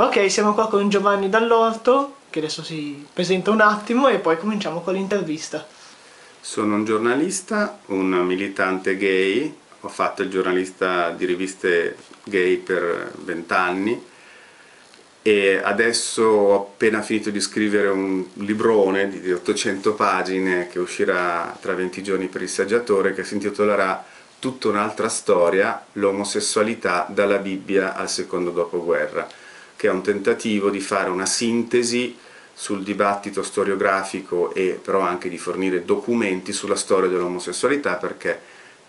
Ok, siamo qua con Giovanni Dall'Orto, che adesso si presenta un attimo e poi cominciamo con l'intervista. Sono un giornalista, un militante gay, ho fatto il giornalista di riviste gay per vent'anni e adesso ho appena finito di scrivere un librone di 800 pagine che uscirà tra 20 giorni per il saggiatore che si intitolerà Tutta un'altra storia, l'omosessualità dalla Bibbia al secondo dopoguerra, che è un tentativo di fare una sintesi sul dibattito storiografico e però anche di fornire documenti sulla storia dell'omosessualità perché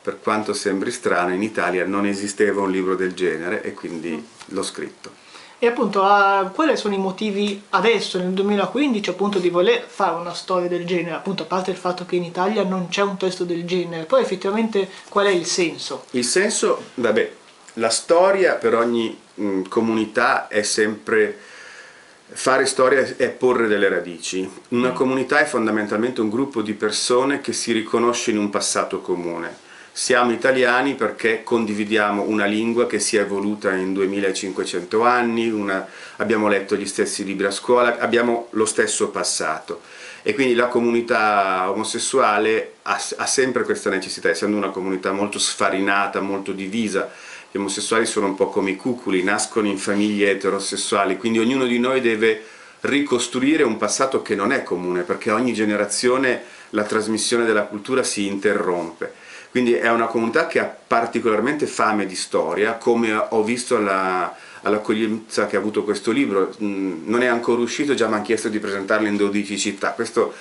per quanto sembri strano in Italia non esisteva un libro del genere e quindi l'ho scritto. E appunto, uh, quali sono i motivi adesso, nel 2015, appunto di voler fare una storia del genere? Appunto, a parte il fatto che in Italia non c'è un testo del genere, poi effettivamente qual è il senso? Il senso, vabbè, la storia per ogni mh, comunità è sempre... Fare storia è porre delle radici. Una mm. comunità è fondamentalmente un gruppo di persone che si riconosce in un passato comune siamo italiani perché condividiamo una lingua che si è evoluta in 2500 anni, una, abbiamo letto gli stessi libri a scuola, abbiamo lo stesso passato e quindi la comunità omosessuale ha, ha sempre questa necessità, essendo una comunità molto sfarinata, molto divisa, gli omosessuali sono un po' come i cuculi, nascono in famiglie eterosessuali, quindi ognuno di noi deve ricostruire un passato che non è comune, perché ogni generazione la trasmissione della cultura si interrompe. Quindi è una comunità che ha particolarmente fame di storia, come ho visto all'accoglienza che ha avuto questo libro, mm, non è ancora uscito, già mi hanno chiesto di presentarlo in 12 città, questo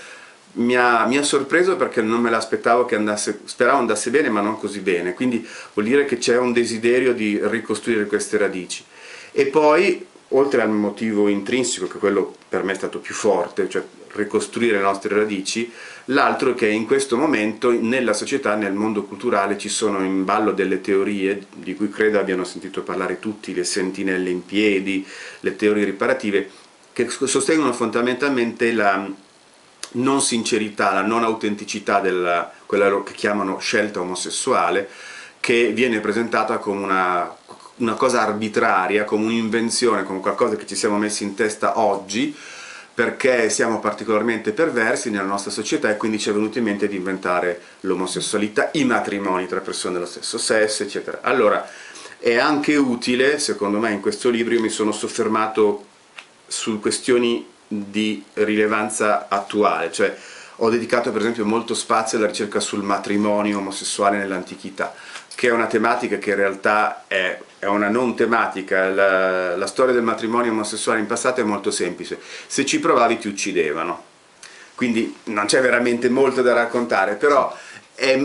mi ha, mi ha sorpreso perché non me l'aspettavo che andasse, speravo andasse bene ma non così bene, quindi vuol dire che c'è un desiderio di ricostruire queste radici. E poi, oltre al motivo intrinseco, che quello per me è stato più forte, cioè ricostruire le nostre radici, l'altro è che in questo momento nella società, nel mondo culturale ci sono in ballo delle teorie di cui credo abbiano sentito parlare tutti, le sentinelle in piedi, le teorie riparative, che sostengono fondamentalmente la non sincerità, la non autenticità della quella che chiamano scelta omosessuale, che viene presentata come una, una cosa arbitraria, come un'invenzione, come qualcosa che ci siamo messi in testa oggi, perché siamo particolarmente perversi nella nostra società e quindi ci è venuto in mente di inventare l'omosessualità, i matrimoni tra persone dello stesso sesso, eccetera. Allora, è anche utile, secondo me, in questo libro io mi sono soffermato su questioni di rilevanza attuale, cioè ho dedicato per esempio molto spazio alla ricerca sul matrimonio omosessuale nell'antichità, che è una tematica che in realtà è, è una non tematica, la, la, storia del matrimonio omosessuale in passato è molto semplice, se ci provavi ti uccidevano, quindi non c'è veramente molto da raccontare, però è,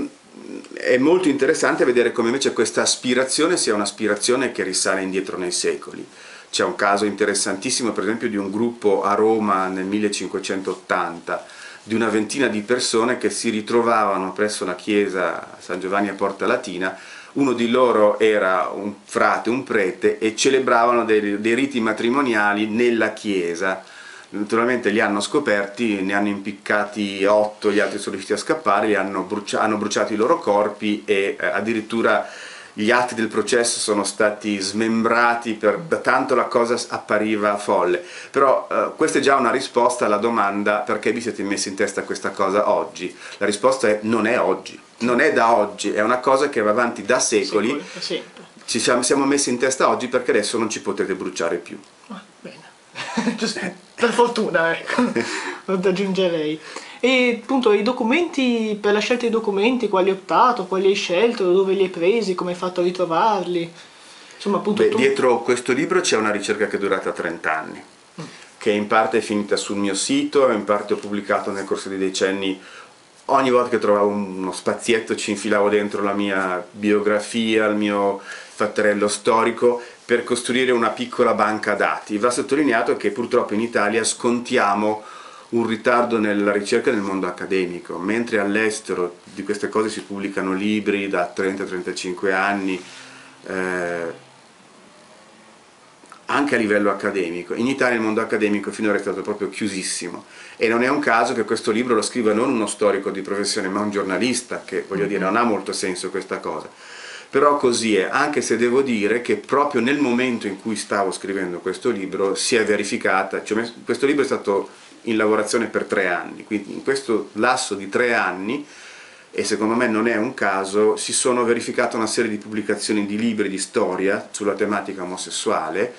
è molto interessante vedere come invece questa aspirazione sia un'aspirazione che risale indietro nei secoli. C'è un caso interessantissimo per esempio di un gruppo a Roma nel 1580 di una ventina di persone che si ritrovavano presso la chiesa San Giovanni a Porta Latina, uno di loro era un frate, un prete e celebravano dei, dei riti matrimoniali nella chiesa. Naturalmente li hanno scoperti, ne hanno impiccati otto, gli altri sono riusciti a scappare, hanno, brucia hanno bruciato i loro corpi e eh, addirittura gli atti del processo sono stati smembrati, per, da tanto la cosa appariva folle. Però eh, questa è già una risposta alla domanda perché vi siete messi in testa questa cosa oggi. La risposta è non è oggi, non è da oggi, è una cosa che va avanti da secoli. secoli ci siamo, siamo, messi in testa oggi perché adesso non ci potete bruciare più. Ah, bene, per fortuna, ecco, lo aggiungerei. E appunto i documenti, per la scelta dei documenti, quali hai optato, quali hai scelto, dove li hai presi, come hai fatto a ritrovarli? Insomma, appunto Beh, tu... dietro questo libro c'è una ricerca che è durata 30 anni, mm. che in parte è finita sul mio sito, in parte ho pubblicato nel corso dei decenni ogni volta che trovavo uno spazietto ci infilavo dentro la mia biografia, il mio fatterello storico per costruire una piccola banca dati. Va sottolineato che purtroppo in Italia scontiamo un ritardo nella ricerca nel mondo accademico, mentre all'estero di queste cose si pubblicano libri da 30-35 anni, eh, anche a livello accademico. In Italia il mondo accademico finora è stato proprio chiusissimo e non è un caso che questo libro lo scriva non uno storico di professione ma un giornalista, che voglio dire non ha molto senso questa cosa però così è, anche se devo dire che proprio nel momento in cui stavo scrivendo questo libro si è verificata, cioè questo libro è stato in lavorazione per tre anni, quindi in questo lasso di tre anni, e secondo me non è un caso, si sono verificate una serie di pubblicazioni di libri di storia sulla tematica omosessuale,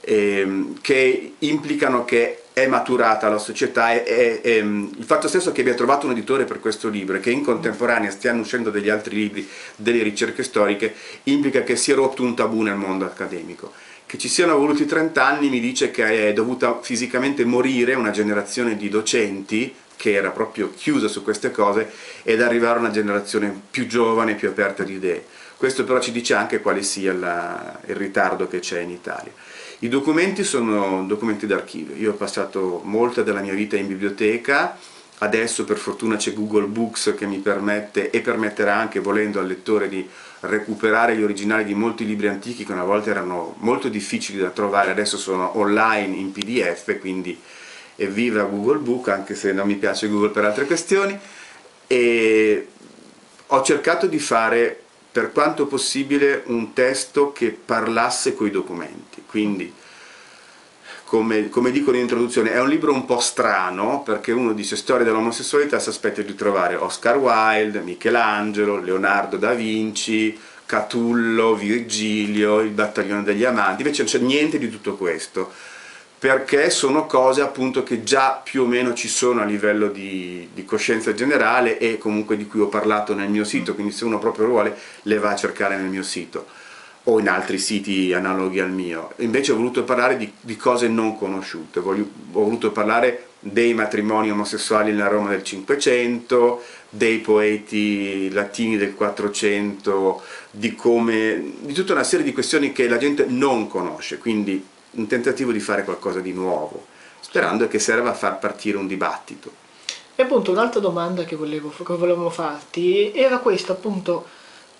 ehm, che implicano che è maturata la società e, e, e, il fatto stesso che abbia trovato un editore per questo libro e che in contemporanea stiano uscendo degli altri libri, delle ricerche storiche, implica che si è rotto un tabù nel mondo accademico. Che ci siano voluti 30 anni mi dice che è dovuta fisicamente morire una generazione di docenti che era proprio chiusa su queste cose ed arrivare a una generazione più giovane, più aperta di idee. Questo però ci dice anche quale sia la, il ritardo che c'è in Italia. I documenti sono documenti d'archivio, io ho passato molta della mia vita in biblioteca, adesso per fortuna c'è Google Books che mi permette e permetterà anche volendo al lettore di recuperare gli originali di molti libri antichi che una volta erano molto difficili da trovare, adesso sono online in pdf, quindi evviva Google Book, anche se non mi piace Google per altre questioni, e ho cercato di fare per quanto possibile un testo che parlasse coi documenti, quindi come, come dico in introduzione è un libro un po' strano perché uno dice storia dell'omosessualità si aspetta di trovare Oscar Wilde, Michelangelo, Leonardo da Vinci, Catullo, Virgilio, il battaglione degli amanti, invece non c'è niente di tutto questo perché sono cose appunto che già più o meno ci sono a livello di, di, coscienza generale e comunque di cui ho parlato nel mio sito, quindi se uno proprio vuole le va a cercare nel mio sito o in altri siti analoghi al mio. Invece ho voluto parlare di, di cose non conosciute, Voglio, ho voluto parlare dei matrimoni omosessuali nella Roma del Cinquecento, dei poeti latini del Quattrocento, di, di tutta una serie di questioni che la gente non conosce, quindi un tentativo di fare qualcosa di nuovo, sperando che serva a far partire un dibattito. E appunto un'altra domanda che, volevo, che volevamo farti era questa appunto,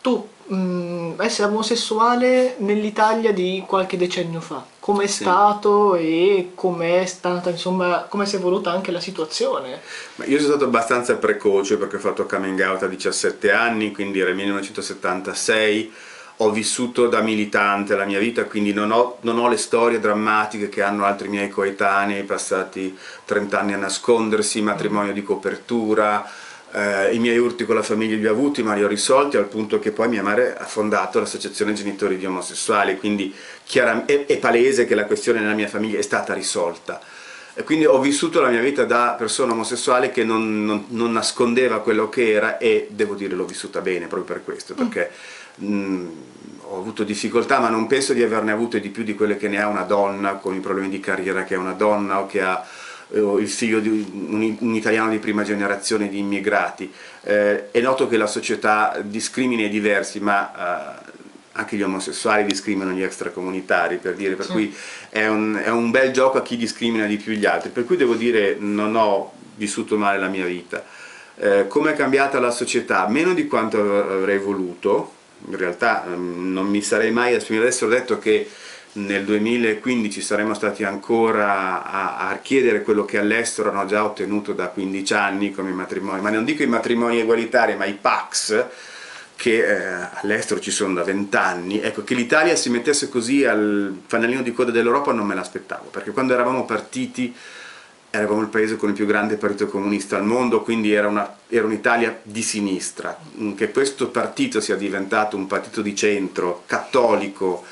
tu mh, mm, essere omosessuale nell'Italia di qualche decennio fa, come è sì. stato e come è stata, insomma, come si è evoluta anche la situazione? Ma io sono stato abbastanza precoce perché ho fatto coming out a 17 anni, quindi era il 1976, ho vissuto da militante la mia vita, quindi non ho, non ho, le storie drammatiche che hanno altri miei coetanei, passati 30 anni a nascondersi, matrimonio di copertura, eh, i miei urti con la famiglia li ho avuti ma li ho risolti al punto che poi mia madre ha fondato l'associazione genitori di omosessuali, quindi è, è palese che la questione nella mia famiglia è stata risolta. E quindi ho vissuto la mia vita da persona omosessuale che non, non, non nascondeva quello che era e devo dire l'ho vissuta bene proprio per questo, perché mh, mm, ho avuto difficoltà ma non penso di averne avute di più di quelle che ne ha una donna con i problemi di carriera che ha una donna o che ha il figlio di un, un, italiano di prima generazione di immigrati. Eh, è noto che la società discrimina i diversi ma eh, anche gli omosessuali discriminano gli extracomunitari, per dire, per sì. cui è un, è un, bel gioco a chi discrimina di più gli altri, per cui devo dire non ho vissuto male la mia vita. Eh, come è cambiata la società? Meno di quanto avrei voluto, in realtà ehm, non mi sarei mai, adesso ho detto che nel 2015 saremmo stati ancora a, a chiedere quello che all'estero hanno già ottenuto da 15 anni come matrimoni, ma non dico i matrimoni egualitari, ma i PACS, che eh, all'estero ci sono da vent'anni, ecco, che l'Italia si mettesse così al fanalino di coda dell'Europa non me l'aspettavo, perché quando eravamo partiti eravamo il paese con il più grande partito comunista al mondo, quindi era, un'Italia di sinistra. Mm, che questo partito sia diventato un partito di centro, cattolico,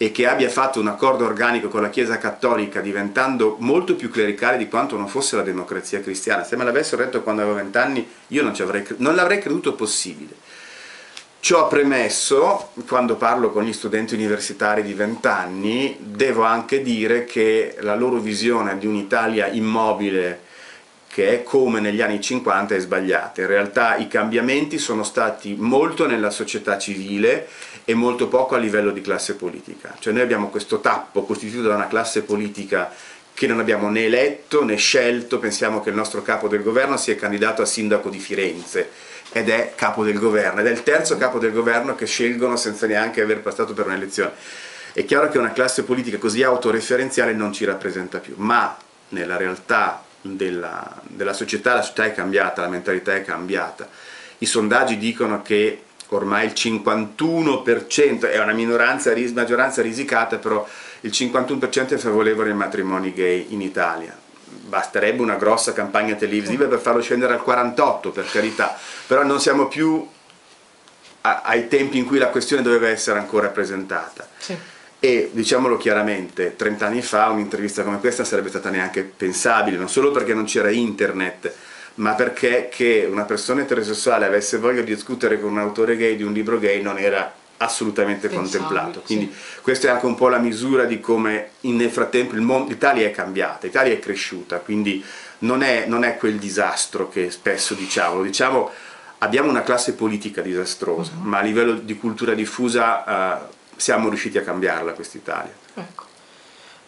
e che abbia fatto un accordo organico con la Chiesa Cattolica diventando molto più clericale di quanto non fosse la democrazia cristiana. Se me l'avessero detto quando avevo vent'anni io non, non l'avrei creduto possibile. Ciò premesso, quando parlo con gli studenti universitari di 20 anni, devo anche dire che la loro visione di un'Italia immobile che è come negli anni 50 è sbagliata. In realtà i cambiamenti sono stati molto nella società civile e molto poco a livello di classe politica. Cioè noi abbiamo questo tappo costituito da una classe politica che non abbiamo né eletto né scelto, pensiamo che il nostro capo del governo sia candidato a sindaco di Firenze, ed è capo del governo, ed è il terzo capo del governo che scelgono senza neanche aver passato per un'elezione. È chiaro che una classe politica così autoreferenziale non ci rappresenta più, ma nella realtà della, della società la società è cambiata, la mentalità è cambiata. I sondaggi dicono che ormai il 51%, è una minoranza, maggioranza risicata, però il 51% è favorevole ai matrimoni gay in Italia. Basterebbe una grossa campagna televisiva per farlo scendere al 48%, per carità, però non siamo più a, ai tempi in cui la questione doveva essere ancora presentata. Sì. E diciamolo chiaramente, 30 anni fa un'intervista come questa sarebbe stata neanche pensabile, non solo perché non c'era internet, ma perché che una persona eterosessuale avesse voglia di discutere con un autore gay di un libro gay non era assolutamente Pensabile, contemplato. sì. Quindi questa è anche un po' la misura di come in- nel frattempo il mondo, l'Italia è cambiata, l'Italia è cresciuta, quindi non è, non è quel disastro che spesso diciamo, diciamo abbiamo una classe politica disastrosa, Mhm. ma a livello di cultura diffusa eh, siamo riusciti a cambiarla quest'Italia. Ecco.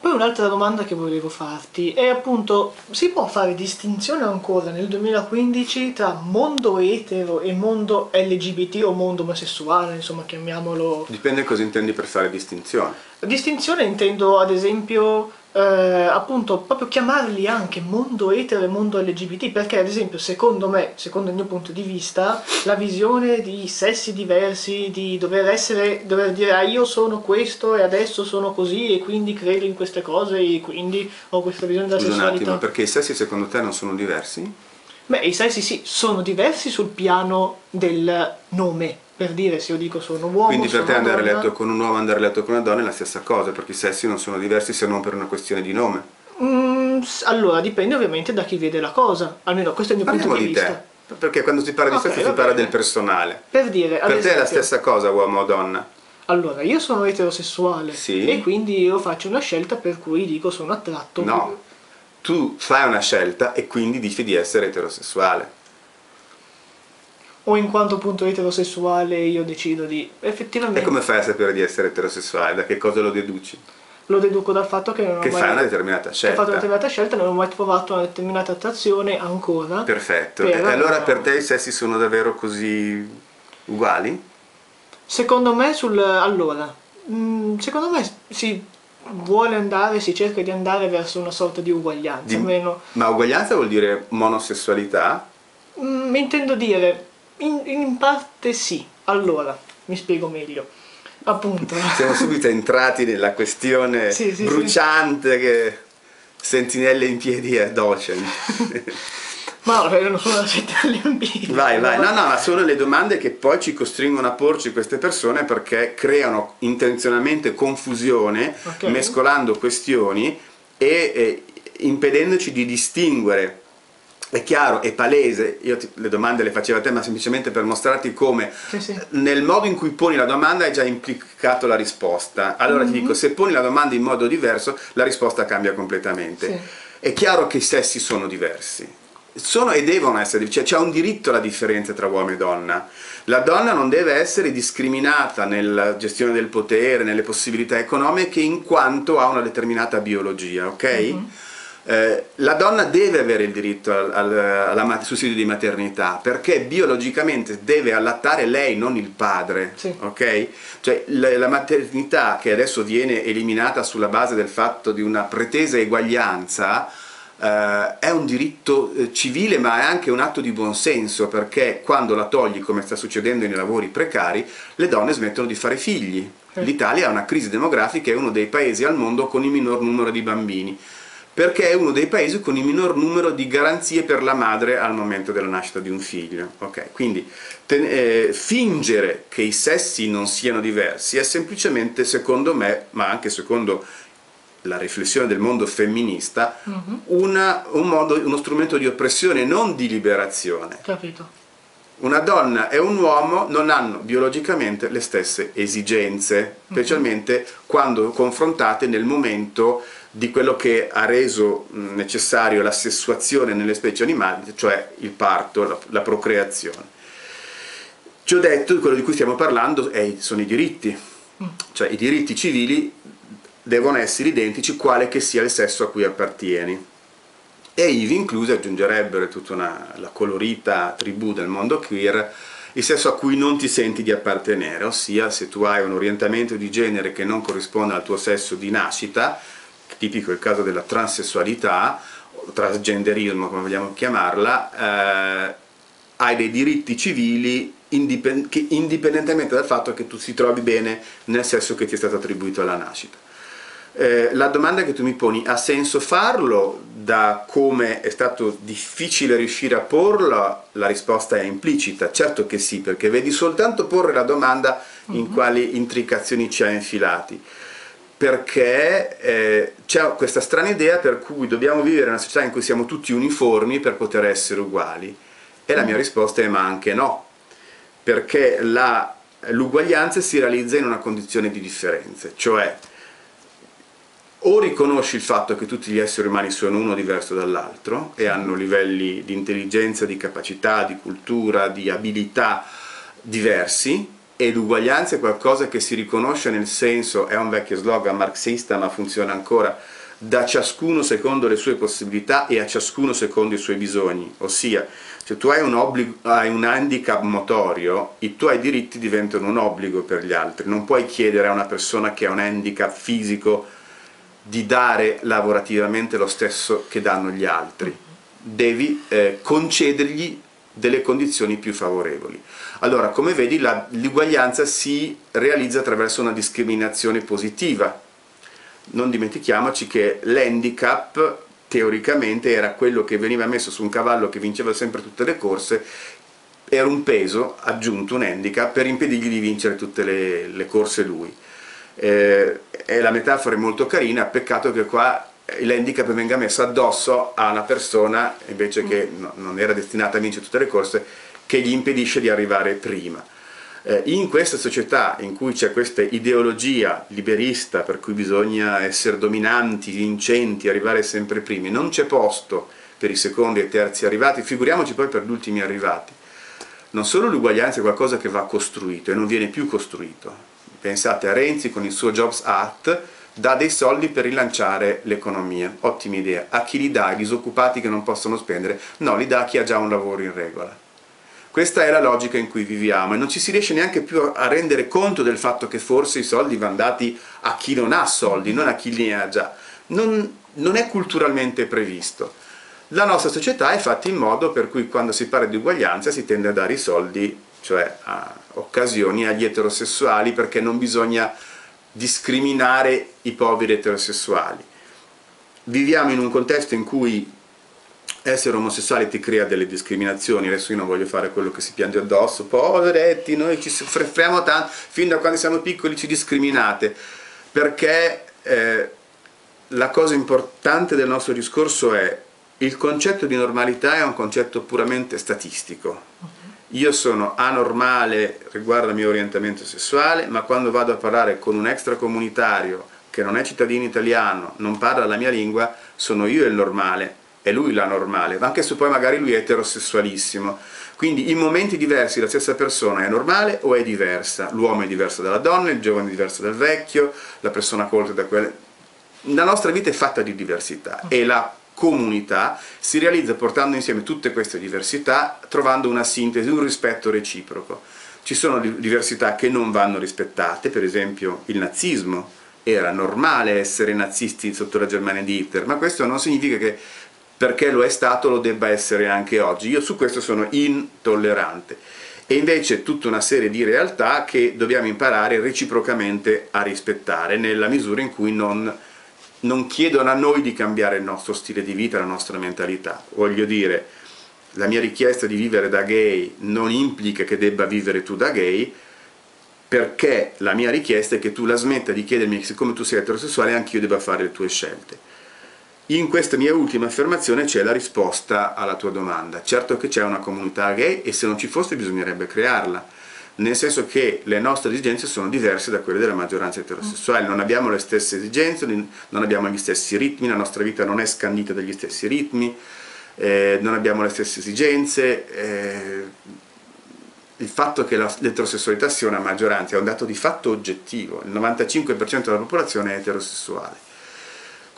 Poi un'altra domanda che volevo farti è appunto, si può fare distinzione ancora nel 2015 tra mondo etero e mondo LGBT o mondo omosessuale, insomma chiamiamolo... Dipende cosa intendi per fare distinzione. Distinzione intendo ad esempio eh, appunto proprio chiamarli anche mondo etero e mondo LGBT perché ad esempio secondo me, secondo il mio punto di vista, la visione di sessi diversi, di dover essere, dover dire ah io sono questo e adesso sono così e quindi credo in queste cose e quindi ho questa visione della Scusa un sessualità. attimo, perché i sessi secondo te non sono diversi? Beh, i sessi sì, sono diversi sul piano del nome, per dire se io dico sono uomo, Quindi per te andare a donna. letto con un uomo e andare a letto con una donna è la stessa cosa, perché i sessi non sono diversi se non per una questione di nome. Mm, allora dipende ovviamente da chi vede la cosa, almeno questo è il mio Parliamo punto di, di vista. te, perché quando si parla di Ok, sesso si parla del personale. Per dire, Per te è la esempio, stessa cosa uomo o donna? allora io sono eterosessuale Sì. e quindi io faccio una scelta per cui dico sono attratto. No, tu fai una scelta e quindi dici di essere eterosessuale. O in quanto appunto eterosessuale io decido di effettivamente E come fai a sapere di essere eterosessuale? Da che cosa lo deduci? lo deduco dal fatto che non ho Che mai fai una determinata che scelta. fatto una determinata scelta, non ho mai provato una determinata attrazione ancora. Perfetto. Per- E allora per te i sessi sono davvero così uguali? Secondo me sul allora, mm, secondo me si vuole andare, si cerca di andare verso una sorta di uguaglianza, Di- almeno Ma uguaglianza vuol dire monosessualità? Mm, intendo dire, in, in parte sì. Allora, mi spiego meglio. Appunto, Siamo subito entrati nella questione Sì, sì, bruciante che sentinelle in piedi a Docent. ma solo una settimana in piedi. vai, vai. No, no, ma sono le domande che poi ci costringono a porci queste persone perché creano intenzionalmente confusione, Ok. mescolando questioni e eh, impedendoci di distinguere. È chiaro, è palese, io ti- le domande le facevo a te, ma semplicemente per mostrarti come Sì, sì. nel modo in cui poni la domanda hai già implicato la risposta. Allora Mhm. ti dico, se poni la domanda in modo diverso, la risposta cambia completamente. Sì. È chiaro che i sessi sono diversi. Sono e devono essere, cioè c'è un diritto alla differenza tra uomo e donna. La donna non deve essere discriminata nella gestione del potere, nelle possibilità economiche, in quanto ha una determinata biologia, ok? Eh, la donna deve avere il diritto al, al- ma- sussidio di maternità perché biologicamente deve allattare lei, non il padre. Sì. ok? Cioè la, la maternità che adesso viene eliminata sulla base del fatto di una pretesa eguaglianza eh, è un diritto eh, civile ma è anche un atto di buonsenso perché quando la togli come sta succedendo nei lavori precari le donne smettono di fare figli. L'Italia ha una crisi demografica, è uno dei paesi al mondo con il minor numero di bambini perché è uno dei paesi con il minor numero di garanzie per la madre al momento della nascita di un figlio. Ok, Quindi eh, fingere che i sessi non siano diversi è semplicemente, secondo me, ma anche secondo la riflessione del mondo femminista, una- un modo- uno strumento di oppressione, non di liberazione. Capito. Una donna e un uomo non hanno biologicamente le stesse esigenze, specialmente quando confrontate nel momento di quello che ha reso necessario la sessuazione nelle specie animali, cioè il parto, la, la procreazione. Ci ho detto, quello di cui stiamo parlando è- sono i diritti, cioè i diritti civili devono essere identici quale che sia il sesso a cui appartieni. E ivi incluse aggiungerebbero tutta una, la colorita tribù del mondo queer il sesso a cui non ti senti di appartenere, ossia se tu hai un orientamento di genere che non corrisponde al tuo sesso di nascita, tipico il caso della transessualità, o transgenderismo come vogliamo chiamarla, eh, hai dei diritti civili indipendentemente dal fatto che tu si trovi bene nel sesso che ti è stato attribuito alla nascita. Eh, la domanda che tu mi poni, ha senso farlo? Da come è stato difficile riuscire a porla, la risposta è implicita. Certo che sì, perché vedi soltanto porre la domanda in uh-huh. quali intricazioni ci ha infilati. Perché eh, c'è questa strana idea per cui dobbiamo vivere in una società in cui siamo tutti uniformi per poter essere uguali. E la mia mm. risposta è ma anche no, perché l'uguaglianza si realizza in una condizione di differenze, cioè o riconosci il fatto che tutti gli esseri umani sono uno diverso dall'altro e hanno livelli di intelligenza, di capacità, di cultura, di abilità diversi e l'uguaglianza è qualcosa che si riconosce nel senso, è un vecchio slogan marxista ma funziona ancora, da ciascuno secondo le sue possibilità e a ciascuno secondo i suoi bisogni, ossia se tu hai un, obbligo, hai un handicap motorio, i tuoi diritti diventano un obbligo per gli altri, non puoi chiedere a una persona che ha un handicap fisico di dare lavorativamente lo stesso che danno gli altri, devi eh, concedergli delle condizioni più favorevoli. Allora, come vedi, l'uguaglianza si realizza attraverso una discriminazione positiva. Non dimentichiamoci che l'handicap teoricamente era quello che veniva messo su un cavallo che vinceva sempre tutte le corse, era un peso aggiunto, un handicap, per impedirgli di vincere tutte le, le corse lui eh, e la metafora è molto carina, peccato che qua l'handicap venga messo addosso a una persona invece che no, non era destinata a vincere tutte le corse, che gli impedisce di arrivare prima. Eh, in questa società in cui c'è questa ideologia liberista per cui bisogna essere dominanti, vincenti, arrivare sempre primi, non c'è posto per i secondi e i terzi arrivati, figuriamoci poi per gli ultimi arrivati. Non solo l'uguaglianza è qualcosa che va costruito e non viene più costruito, pensate a Renzi con il suo Jobs Act, dà dei soldi per rilanciare l'economia, ottima idea. A chi li dà? Ai disoccupati che non possono spendere? No, li dà a chi ha già un lavoro in regola. Questa è la logica in cui viviamo e non ci si riesce neanche più a rendere conto del fatto che forse i soldi vanno dati a chi non ha soldi, non a chi li ha già. Non, non è culturalmente previsto. La nostra società è fatta in modo per cui quando si parla di uguaglianza si tende a dare i soldi cioè a occasioni agli eterosessuali perché non bisogna discriminare i poveri eterosessuali. Viviamo in un contesto in cui essere omosessuale ti crea delle discriminazioni, adesso io non voglio fare quello che si piange addosso, poveretti, noi ci soffriamo tanto, fin da quando siamo piccoli ci discriminate, perché eh, la cosa importante del nostro discorso è il concetto di normalità è un concetto puramente statistico, io sono anormale riguardo al mio orientamento sessuale, ma quando vado a parlare con un extracomunitario che non è cittadino italiano, non parla la mia lingua, sono io il normale, è lui l'anormale, anche se poi magari lui è eterosessualissimo. Quindi in momenti diversi la stessa persona è normale o è diversa? L'uomo è diverso dalla donna, il giovane è diverso dal vecchio, la persona colta da quella... La nostra vita è fatta di diversità e la comunità si realizza portando insieme tutte queste diversità, trovando una sintesi, un rispetto reciproco. Ci sono diversità che non vanno rispettate, per esempio il nazismo, era normale essere nazisti sotto la Germania di Hitler, ma questo non significa che perché lo è stato lo debba essere anche oggi. Io su questo sono intollerante. E invece tutta una serie di realtà che dobbiamo imparare reciprocamente a rispettare nella misura in cui non non chiedono a noi di cambiare il nostro stile di vita, la nostra mentalità. Voglio dire, la mia richiesta di vivere da gay non implica che debba vivere tu da gay, perché la mia richiesta è che tu la smetta di chiedermi siccome tu sei eterosessuale anch'io debba fare le tue scelte. In questa mia ultima affermazione c'è la risposta alla tua domanda. Certo che c'è una comunità gay e se non ci fosse bisognerebbe crearla nel senso che le nostre esigenze sono diverse da quelle della maggioranza eterosessuale, non abbiamo le stesse esigenze, non abbiamo gli stessi ritmi, la nostra vita non è scandita dagli stessi ritmi, eh, non abbiamo le stesse esigenze, eh, il fatto che l'eterosessualità sia una maggioranza è un dato di fatto oggettivo, il 95% della popolazione è eterosessuale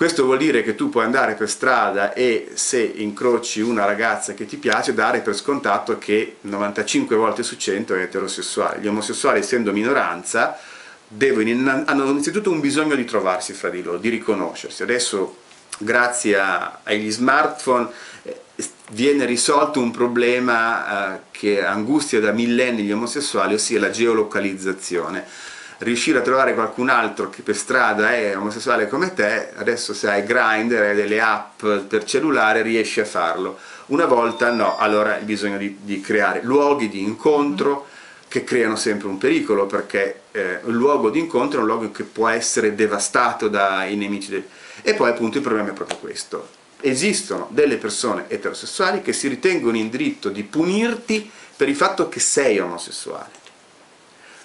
questo vuol dire che tu puoi andare per strada e se incroci una ragazza che ti piace dare per scontato che 95 volte su 100 è eterosessuale. Gli omosessuali essendo minoranza devono, hanno innanzitutto un bisogno di trovarsi fra di loro, di riconoscersi. Adesso grazie a, agli smartphone eh, viene risolto un problema eh, che angustia da millenni gli omosessuali, ossia la geolocalizzazione. Riuscire a trovare qualcun altro che per strada è omosessuale come te, adesso se hai Grindr e delle app per cellulare riesci a farlo. Una volta no, allora hai bisogno di, di creare luoghi di incontro che creano sempre un pericolo perché eh, il luogo di incontro è un luogo che può essere devastato dai nemici. Del... E poi appunto il problema è proprio questo, esistono delle persone eterosessuali che si ritengono in diritto di punirti per il fatto che sei omosessuale,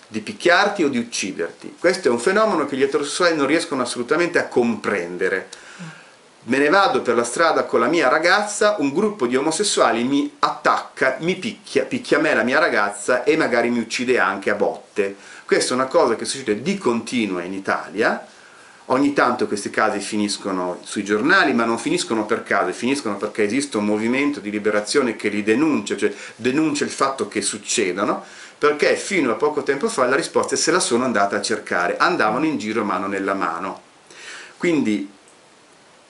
di picchiarti o di ucciderti. Questo è un fenomeno che gli eterosessuali non riescono assolutamente a comprendere. Me ne vado per la strada con la mia ragazza, un gruppo di omosessuali mi attacca, mi picchia, picchia me la mia ragazza e magari mi uccide anche a botte. Questa è una cosa che succede di continuo in Italia, Ogni tanto questi casi finiscono sui giornali, ma non finiscono per caso, finiscono perché esiste un movimento di liberazione che li denuncia, cioè denuncia il fatto che succedano, perché fino a poco tempo fa la risposta se la sono andata a cercare, andavano in giro mano nella mano. Quindi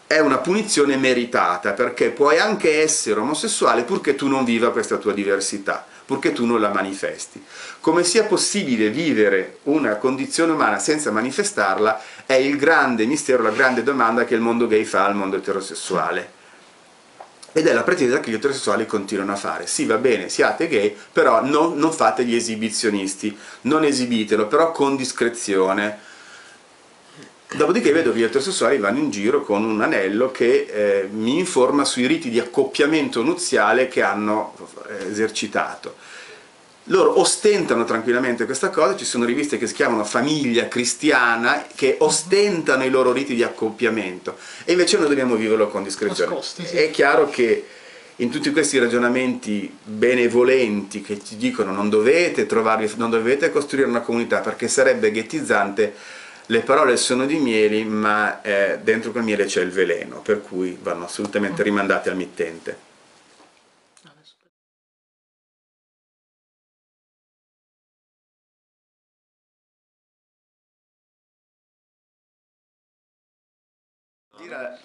è una punizione meritata, perché puoi anche essere omosessuale purché tu non viva questa tua diversità purché tu non la manifesti. Come sia possibile vivere una condizione umana senza manifestarla è il grande mistero, la grande domanda che il mondo gay fa al mondo eterosessuale. Ed è la pretesa che gli eterosessuali continuano a fare. Sì, va bene, siate gay, però non, non fate gli esibizionisti, non esibitelo, però con discrezione. Dopodiché vedo che gli eterosessuali vanno in giro con un anello che eh, mi informa sui riti di accoppiamento nuziale che hanno eh, esercitato. Loro ostentano tranquillamente questa cosa, ci sono riviste che si chiamano Famiglia Cristiana che ostentano i loro riti di accoppiamento e invece noi dobbiamo viverlo con discrezione. Nascosti, sì. È chiaro che in tutti questi ragionamenti benevolenti che ci dicono non dovete, trovarvi, non dovete costruire una comunità perché sarebbe ghettizzante, le parole sono di mieli ma eh, dentro quel miele c'è il veleno, per cui vanno assolutamente rimandate al mittente. Dire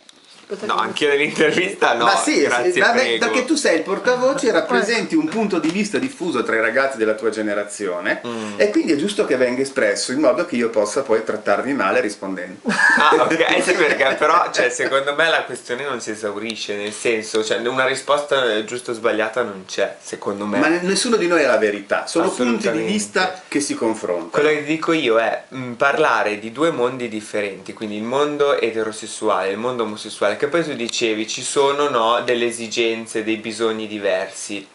No, anche nell'intervista no. Ma sì, grazie, vabbè, perché tu sei il portavoce e rappresenti un punto di vista diffuso tra i ragazzi della tua generazione mm. e quindi è giusto che venga espresso in modo che io possa poi trattarvi male rispondendo. Ah, ok, sì, perché però cioè, secondo me la questione non si esaurisce, nel senso, cioè una risposta giusta o sbagliata non c'è, secondo me. Ma nessuno di noi ha la verità, sono punti di vista che si confrontano. Quello che dico io è mh, mm, parlare di due mondi differenti, quindi il mondo eterosessuale e il mondo omosessuale che poi tu dicevi ci sono no, delle esigenze, dei bisogni diversi,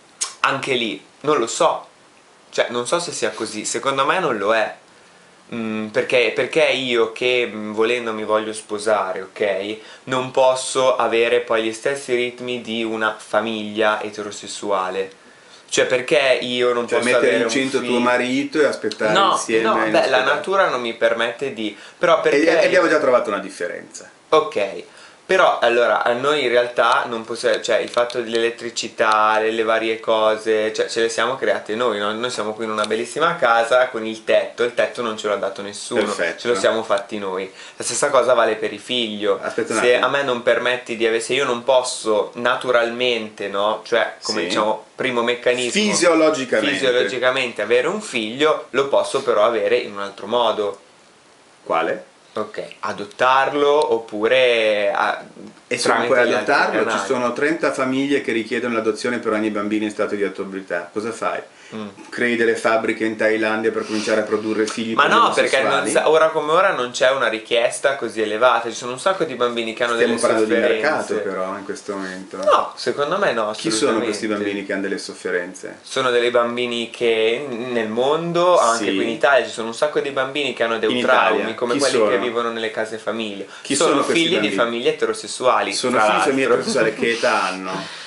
anche lì non lo so, cioè non so se sia così, secondo me non lo è. Mm, perché, perché, io che mm, volendo mi voglio sposare, ok, non posso avere poi gli stessi ritmi di una famiglia eterosessuale. Cioè perché io non cioè, posso mettere avere in centro tuo marito e aspettare no, insieme No, beh, la natura non mi permette di... Però perché... E abbiamo già trovato una differenza. Ok, però allora a noi in realtà non possiamo, cioè il fatto dell'elettricità, le varie cose, cioè ce le siamo create noi, no? noi siamo qui in una bellissima casa con il tetto, il tetto non ce l'ha dato nessuno, Perfetto. ce lo siamo fatti noi. La stessa cosa vale per i figli, se a me non permetti di avere, se io non posso naturalmente, no? cioè come sì. diciamo primo meccanismo fisiologicamente. fisiologicamente avere un figlio, lo posso però avere in un altro modo. Quale? Ok, adottarlo oppure a, e se non puoi adottarlo ci sono 30 famiglie che richiedono l'adozione per ogni bambino in stato di attualità, cosa fai? Mm. crei delle fabbriche in Thailandia per cominciare a produrre figli ma no perché sa, ora come ora non c'è una richiesta così elevata ci sono un sacco di bambini che hanno Stiamo delle sofferenze stiamo parlando di mercato però in questo momento no secondo me no chi sono questi bambini che hanno delle sofferenze? sono dei bambini che nel mondo anche sì. qui in Italia ci sono un sacco di bambini che hanno dei traumi come chi quelli sono? che vivono nelle case famiglie chi sono, sono figli bambini? di famiglie eterosessuali sono figli di famiglie eterosessuali che età hanno?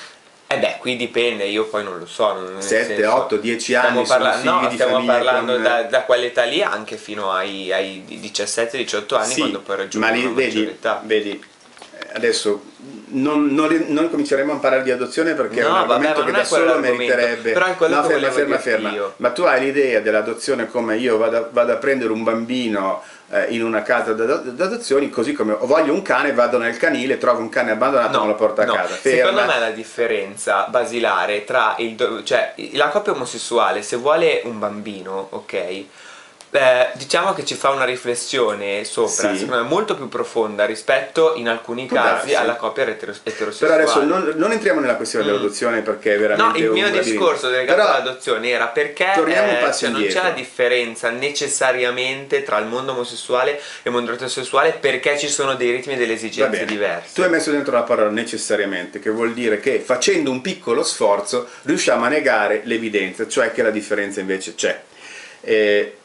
Eh beh, qui dipende, io poi non lo so. 7, 8, 10 anni parla- no, stiamo parlando con... da, da quell'età lì anche fino ai, ai 17-18 anni sì, quando poi raggiungono ma lì, vedi, vedi, adesso non, non, non, cominceremo a parlare di adozione perché no, è un argomento vabbè, che da solo meriterebbe. Però quello no, ferma, ferma, ferma. Ma tu hai l'idea dell'adozione come io vado, vado a prendere un bambino eh, in una casa d'adozioni, così come voglio un cane, vado nel canile, trovo un cane abbandonato no, me lo porto a no. casa. Ferma. Secondo me la differenza basilare tra il cioè la coppia omosessuale se vuole un bambino, ok? Eh, diciamo che ci fa una riflessione sopra, sì. secondo me molto più profonda rispetto in alcuni Può casi darsi. alla coppia eterosessuale. Però adesso non, non entriamo nella questione mm. dell'adozione perché è veramente No, il mio discorso legato all'adozione era perché eh, cioè non c'è la differenza necessariamente tra il mondo omosessuale e il mondo eterosessuale perché ci sono dei ritmi e delle esigenze diverse. Tu hai messo dentro la parola necessariamente, che vuol dire che facendo un piccolo sforzo riusciamo a negare l'evidenza, cioè che la differenza invece c'è. Eh,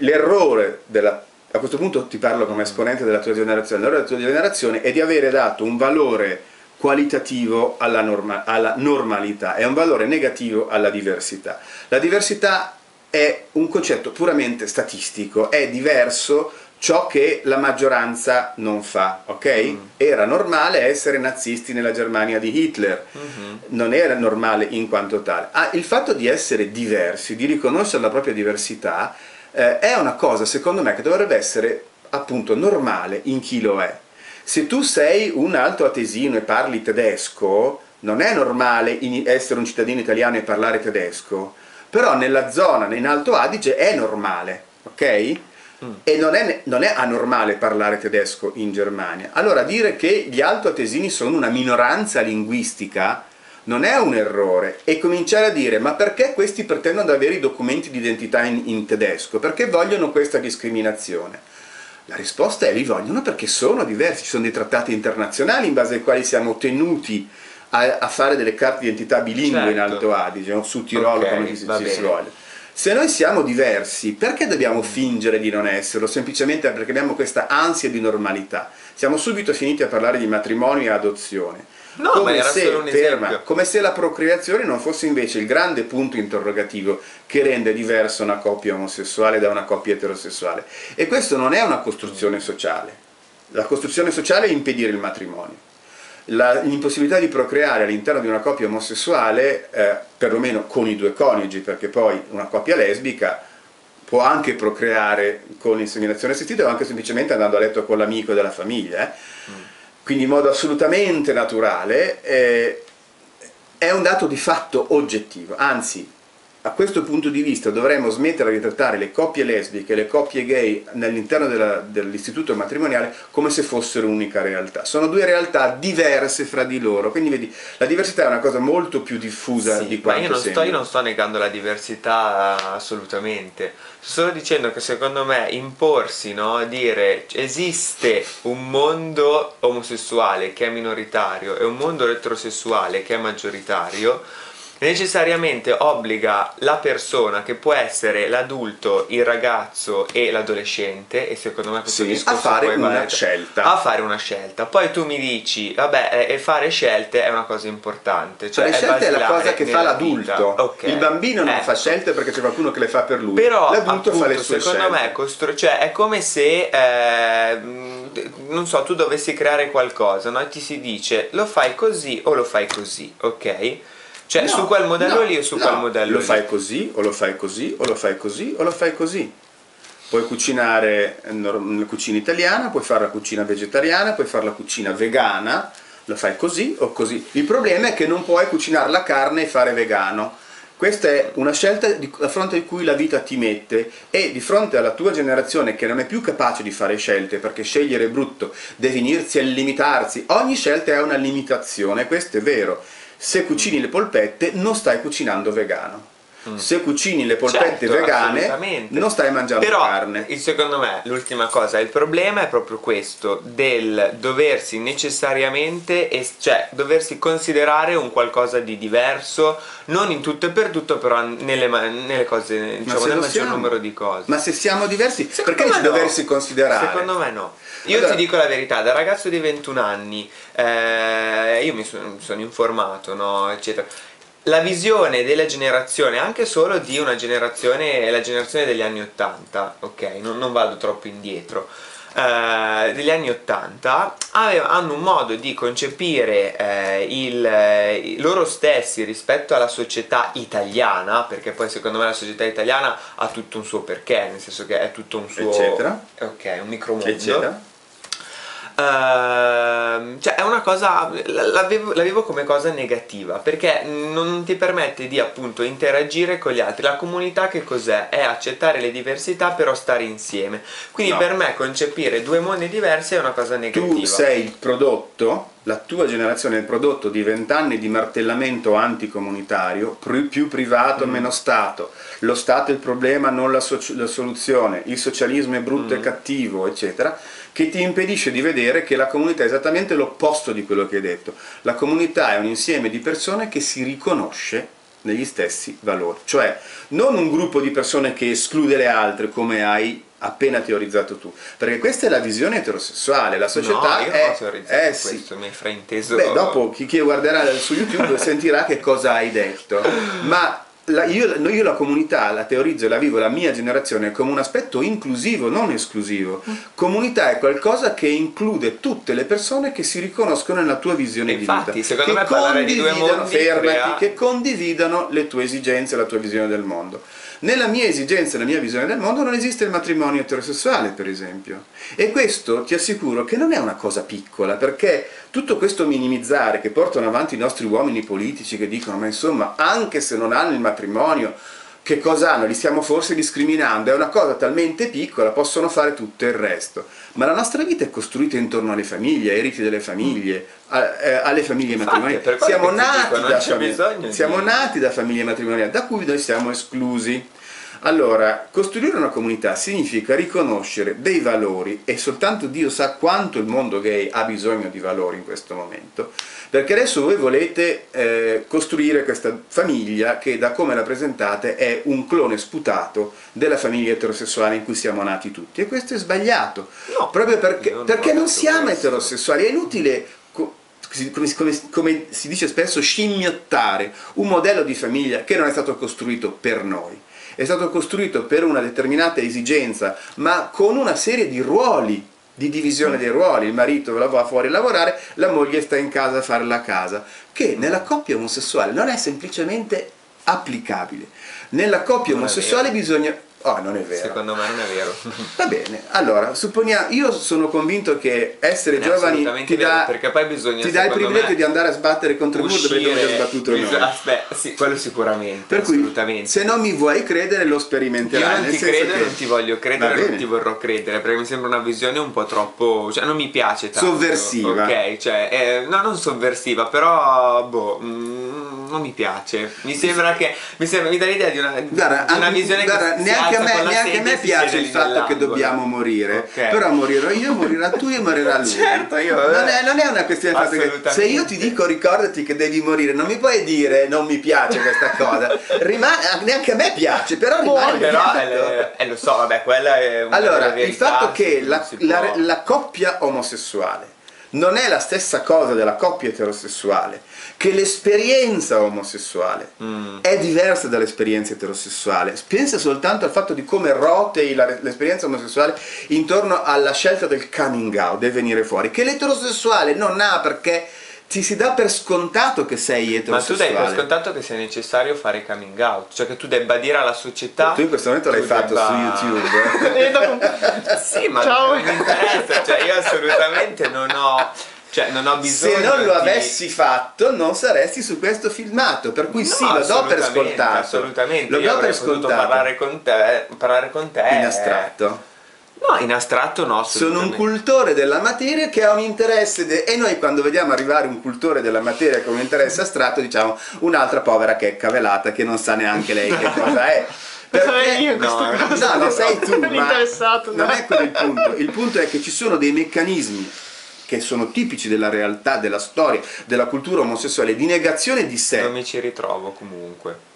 l'errore della a questo punto ti parlo come esponente della tua generazione, l'errore della tua generazione è di avere dato un valore qualitativo alla, norma, alla, normalità e un valore negativo alla diversità. La diversità è un concetto puramente statistico, è diverso ciò che la maggioranza non fa, ok? Mm. Era normale essere nazisti nella Germania di Hitler, mm-hmm. non era normale in quanto tale. Ah, il fatto di essere diversi, di riconoscere la propria diversità, eh, è una cosa secondo me che dovrebbe essere appunto normale in chi lo è. Se tu sei un alto atesino e parli tedesco, non è normale essere un cittadino italiano e parlare tedesco, però nella zona, in Alto Adige, è normale, ok? Mm. E non è, non è, anormale parlare tedesco in Germania. Allora dire che gli altoatesini sono una minoranza linguistica non è un errore e cominciare a dire ma perché questi pretendono di avere i documenti di identità in, in tedesco? Perché vogliono questa discriminazione? La risposta è li vogliono perché sono diversi, ci sono dei trattati internazionali in base ai quali siamo tenuti a, a fare delle carte di identità bilingue certo. in Alto Adige, o su Tirolo okay, come si, si vuole. Se noi siamo diversi, perché dobbiamo fingere di non esserlo? Semplicemente perché abbiamo questa ansia di normalità. Siamo subito finiti a parlare di matrimonio e adozione No, come ma era se, solo un ferma, come se la procreazione non fosse invece il grande punto interrogativo che rende diversa una coppia omosessuale da una coppia eterosessuale. E questo non è una costruzione sociale. La costruzione sociale è impedire il matrimonio. l'impossibilità di procreare all'interno di una coppia omosessuale, eh, perlomeno con i due coniugi, perché poi una coppia lesbica può anche procreare con inseminazione assistita o anche semplicemente andando a letto con l'amico della famiglia. Eh? Mm quindi in modo assolutamente naturale, eh, è un dato di fatto oggettivo, anzi a questo punto di vista dovremmo smettere di trattare le coppie lesbiche e le coppie gay all'interno dell'istituto matrimoniale come se fossero un'unica realtà. Sono due realtà diverse fra di loro, quindi vedi, la diversità è una cosa molto più diffusa sì, di quanto ma io non, sto, io non sto negando la diversità assolutamente, sto solo dicendo che secondo me imporsi, no, dire esiste un mondo omosessuale che è minoritario e un mondo eterosessuale che è maggioritario, necessariamente obbliga la persona che può essere l'adulto, il ragazzo e l'adolescente e secondo me questo sì, discorso a fare una valere, scelta a fare una scelta poi tu mi dici vabbè e fare scelte è una cosa importante cioè fare scelte è la cosa che fa l'adulto okay. il bambino non ecco. fa scelte perché c'è qualcuno che le fa per lui però l'adulto appunto, fa le sue secondo scelte me costru- cioè, è come se eh, non so tu dovessi creare qualcosa no? ti si dice lo fai così o lo fai così ok cioè no, su quel modello no, lì o su no, quel modello lo lì? fai così o lo fai così o lo fai così o lo fai così. Puoi cucinare la cucina italiana, puoi fare la cucina vegetariana, puoi fare la cucina vegana, lo fai così o così. Il problema è che non puoi cucinare la carne e fare vegano. Questa è una scelta di, a fronte di cui la vita ti mette e di fronte alla tua generazione che non è più capace di fare scelte perché scegliere è brutto, definirsi e limitarsi, ogni scelta è una limitazione, questo è vero se cucini le polpette non stai cucinando vegano. Mm. Se cucini le polpette certo, vegane non stai mangiando Però, carne. Secondo me l'ultima cosa, il problema è proprio questo, del doversi necessariamente, cioè doversi considerare un qualcosa di diverso, non in tutto e per tutto, però nelle, nelle cose, diciamo, nel maggior siamo. numero di cose. Ma se siamo diversi, secondo perché ci no. doversi considerare? Secondo me no. Io allora, ti dico la verità, da ragazzo di 21 anni, eh, io mi sono, sono informato, no, eccetera. La visione della generazione, anche solo di una generazione, la generazione degli anni 80, ok? Non, non vado troppo indietro. eh, degli anni 80 hanno un modo di concepire eh, il, eh, loro stessi rispetto alla società italiana, perché poi secondo me la società italiana ha tutto un suo perché, nel senso che è tutto un suo... Eccetera. Ok, un micromondo. Eccetera. Uh, cioè è una cosa la, vivo, come cosa negativa perché non ti permette di appunto interagire con gli altri la comunità che cos'è? è accettare le diversità però stare insieme quindi no. per me concepire due mondi diversi è una cosa negativa tu sei il prodotto la tua generazione è il prodotto di vent'anni di martellamento anticomunitario, più privato, mm. meno Stato, lo Stato è il problema, non la, so la soluzione, il socialismo è brutto mm. e cattivo, eccetera, che ti impedisce di vedere che la comunità è esattamente l'opposto di quello che hai detto. La comunità è un insieme di persone che si riconosce negli stessi valori, cioè non un gruppo di persone che esclude le altre come hai appena teorizzato tu, perché questa è la visione eterosessuale, la società no, io è... Ho teorizzato eh, questo, sì. mi hai frainteso... Beh, dopo chi, chi guarderà su YouTube sentirà che cosa hai detto, ma la, io, io, la comunità la teorizzo e la vivo, la mia generazione, come un aspetto inclusivo, non esclusivo. Comunità è qualcosa che include tutte le persone che si riconoscono nella tua visione Infatti, di vita. secondo me parlare di due mondi fermati, crea... che condividano le tue esigenze e la tua visione del mondo. Nella mia esigenza e nella mia visione del mondo non esiste il matrimonio eterosessuale, per esempio. E questo ti assicuro che non è una cosa piccola, perché tutto questo minimizzare che portano avanti i nostri uomini politici che dicono ma insomma anche se non hanno il matrimonio che cosa hanno? Li stiamo forse discriminando, è una cosa talmente piccola, possono fare tutto il resto. Ma la nostra vita è costruita intorno alle famiglie, ai riti delle famiglie, eh, alle famiglie matrimoniali. Siamo, nati, dico, da famiglie, siamo nati da famiglie matrimoniali, da cui noi siamo esclusi. Allora, costruire una comunità significa riconoscere dei valori e soltanto Dio sa quanto il mondo gay ha bisogno di valori in questo momento, perché adesso voi volete eh, costruire questa famiglia che da come la presentate è un clone sputato della famiglia eterosessuale in cui siamo nati tutti. E questo è sbagliato, no, proprio perché, non, perché non siamo questo. eterosessuali, è inutile come, come, come, si dice spesso, scimmiottare un modello di famiglia che non è stato costruito per noi è stato costruito per una determinata esigenza, ma con una serie di ruoli, di divisione dei ruoli, il marito va fuori a lavorare, la moglie sta in casa a fare la casa, che nella coppia omosessuale non è semplicemente applicabile. Nella coppia omosessuale bisogna Oh, non è vero. Secondo me non è vero. Va bene, allora, supponiamo, io sono convinto che essere giovani ti dà, perché poi bisogna, ti dà il privilegio di andare a sbattere contro il muro dove abbiamo sbattuto noi. Aspetta, sì, quello sicuramente, per cui, se non mi vuoi credere lo sperimenterai. Io non ti credo che... non ti voglio credere, non ti vorrò credere, perché mi sembra una visione un po' troppo, cioè non mi piace tanto. Sovversiva. Ok, cioè, eh, no, non sovversiva, però, boh... Mm, non mi piace. Mi sembra che mi, sembra, mi dà l'idea di una, guarda, di una visione guarda, che neanche a me, neanche me piace il fatto che dobbiamo morire. Okay. Però morirò io, morirà tu e morirà lui. certo, io, non, è, non è una questione di fatto che se io ti dico ricordati che devi morire, non mi puoi dire non mi piace questa cosa. Rimane, neanche a me piace, però rimane. Però è, eh, lo so, vabbè, quella è una Allora, il fatto che la, la, la coppia omosessuale non è la stessa cosa della coppia eterosessuale, che l'esperienza omosessuale mm. è diversa dall'esperienza eterosessuale. Pensa soltanto al fatto di come rotei l'esperienza omosessuale intorno alla scelta del coming out, del venire fuori, che l'eterosessuale non ha perché ti si dà per scontato che sei eterosessuale. Ma tu dai per scontato che sia necessario fare coming out, cioè che tu debba dire alla società. Tu in questo momento l'hai fatto debba... su YouTube. sì, ma Ciao. non mi interessa, cioè io assolutamente non ho. Cioè, non ho bisogno. Se non lo di... avessi fatto, non saresti su questo filmato. Per cui no, sì, lo do per scontato. Assolutamente. Lo io do per scontato. Parlare con te, parlare con te. In astratto. No, in astratto no. Sono un cultore della materia che ha un interesse de... e noi quando vediamo arrivare un cultore della materia con un interesse astratto diciamo un'altra povera checca velata che non sa neanche lei che cosa è. Perché io no, no, non sei tu, ma non è quello il punto. Il punto è che ci sono dei meccanismi che sono tipici della realtà, della storia, della cultura omosessuale, di negazione di sé. Non mi ci ritrovo comunque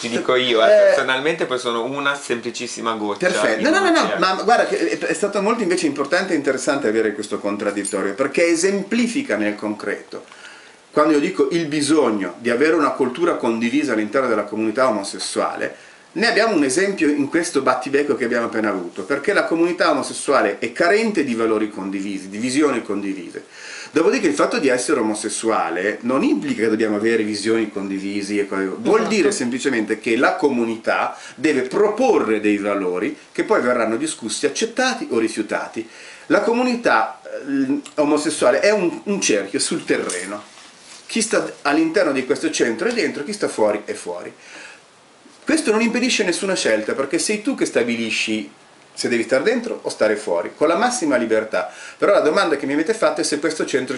ti dico io, eh, eh, personalmente poi sono una semplicissima goccia. Perfetto, no, no, no, no, ma guarda è stato molto invece importante e interessante avere questo contraddittorio, perché esemplifica nel concreto. Quando io dico il bisogno di avere una cultura condivisa all'interno della comunità omosessuale, Ne abbiamo un esempio in questo battibecco che abbiamo appena avuto, perché la comunità omosessuale è carente di valori condivisi, di visioni condivise. Dopodiché il fatto di essere omosessuale non implica che dobbiamo avere visioni condivisi, vuol Esatto. dire semplicemente che la comunità deve proporre dei valori che poi verranno discussi, accettati o rifiutati. La comunità eh, omosessuale è un, un cerchio sul terreno. Chi sta all'interno di questo centro è dentro, chi sta fuori è fuori. Questo non impedisce nessuna scelta perché sei tu che stabilisci se devi stare dentro o stare fuori, con la massima libertà. Però la domanda che mi avete fatto è se questo centro,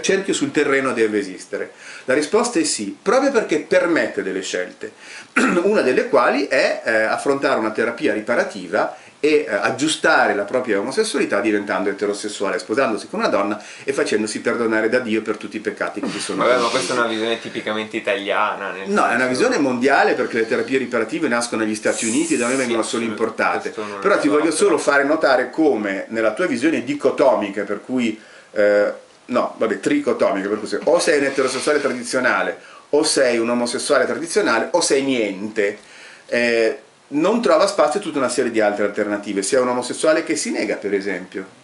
cerchio sul terreno deve esistere. La risposta è sì, proprio perché permette delle scelte, una delle quali è eh, affrontare una terapia riparativa e eh, aggiustare la propria omosessualità diventando eterosessuale, sposandosi con una donna e facendosi perdonare da Dio per tutti i peccati che ci sono. Vabbè, ma questa è una visione tipicamente italiana. No, è una senso- visione mondiale perché le terapie riparative nascono negli Stati Uniti e da noi vengono solo importate. Però ti voglio solo fare notare come nella tua visione dicotomica, per cui eh, no, vabbè, tricotomica, per cui o sei un eterosessuale tradizionale, o sei un omosessuale tradizionale, o sei niente. Eh, non trova spazio tutta una serie di altre alternative. Sia un omosessuale che si nega, per esempio.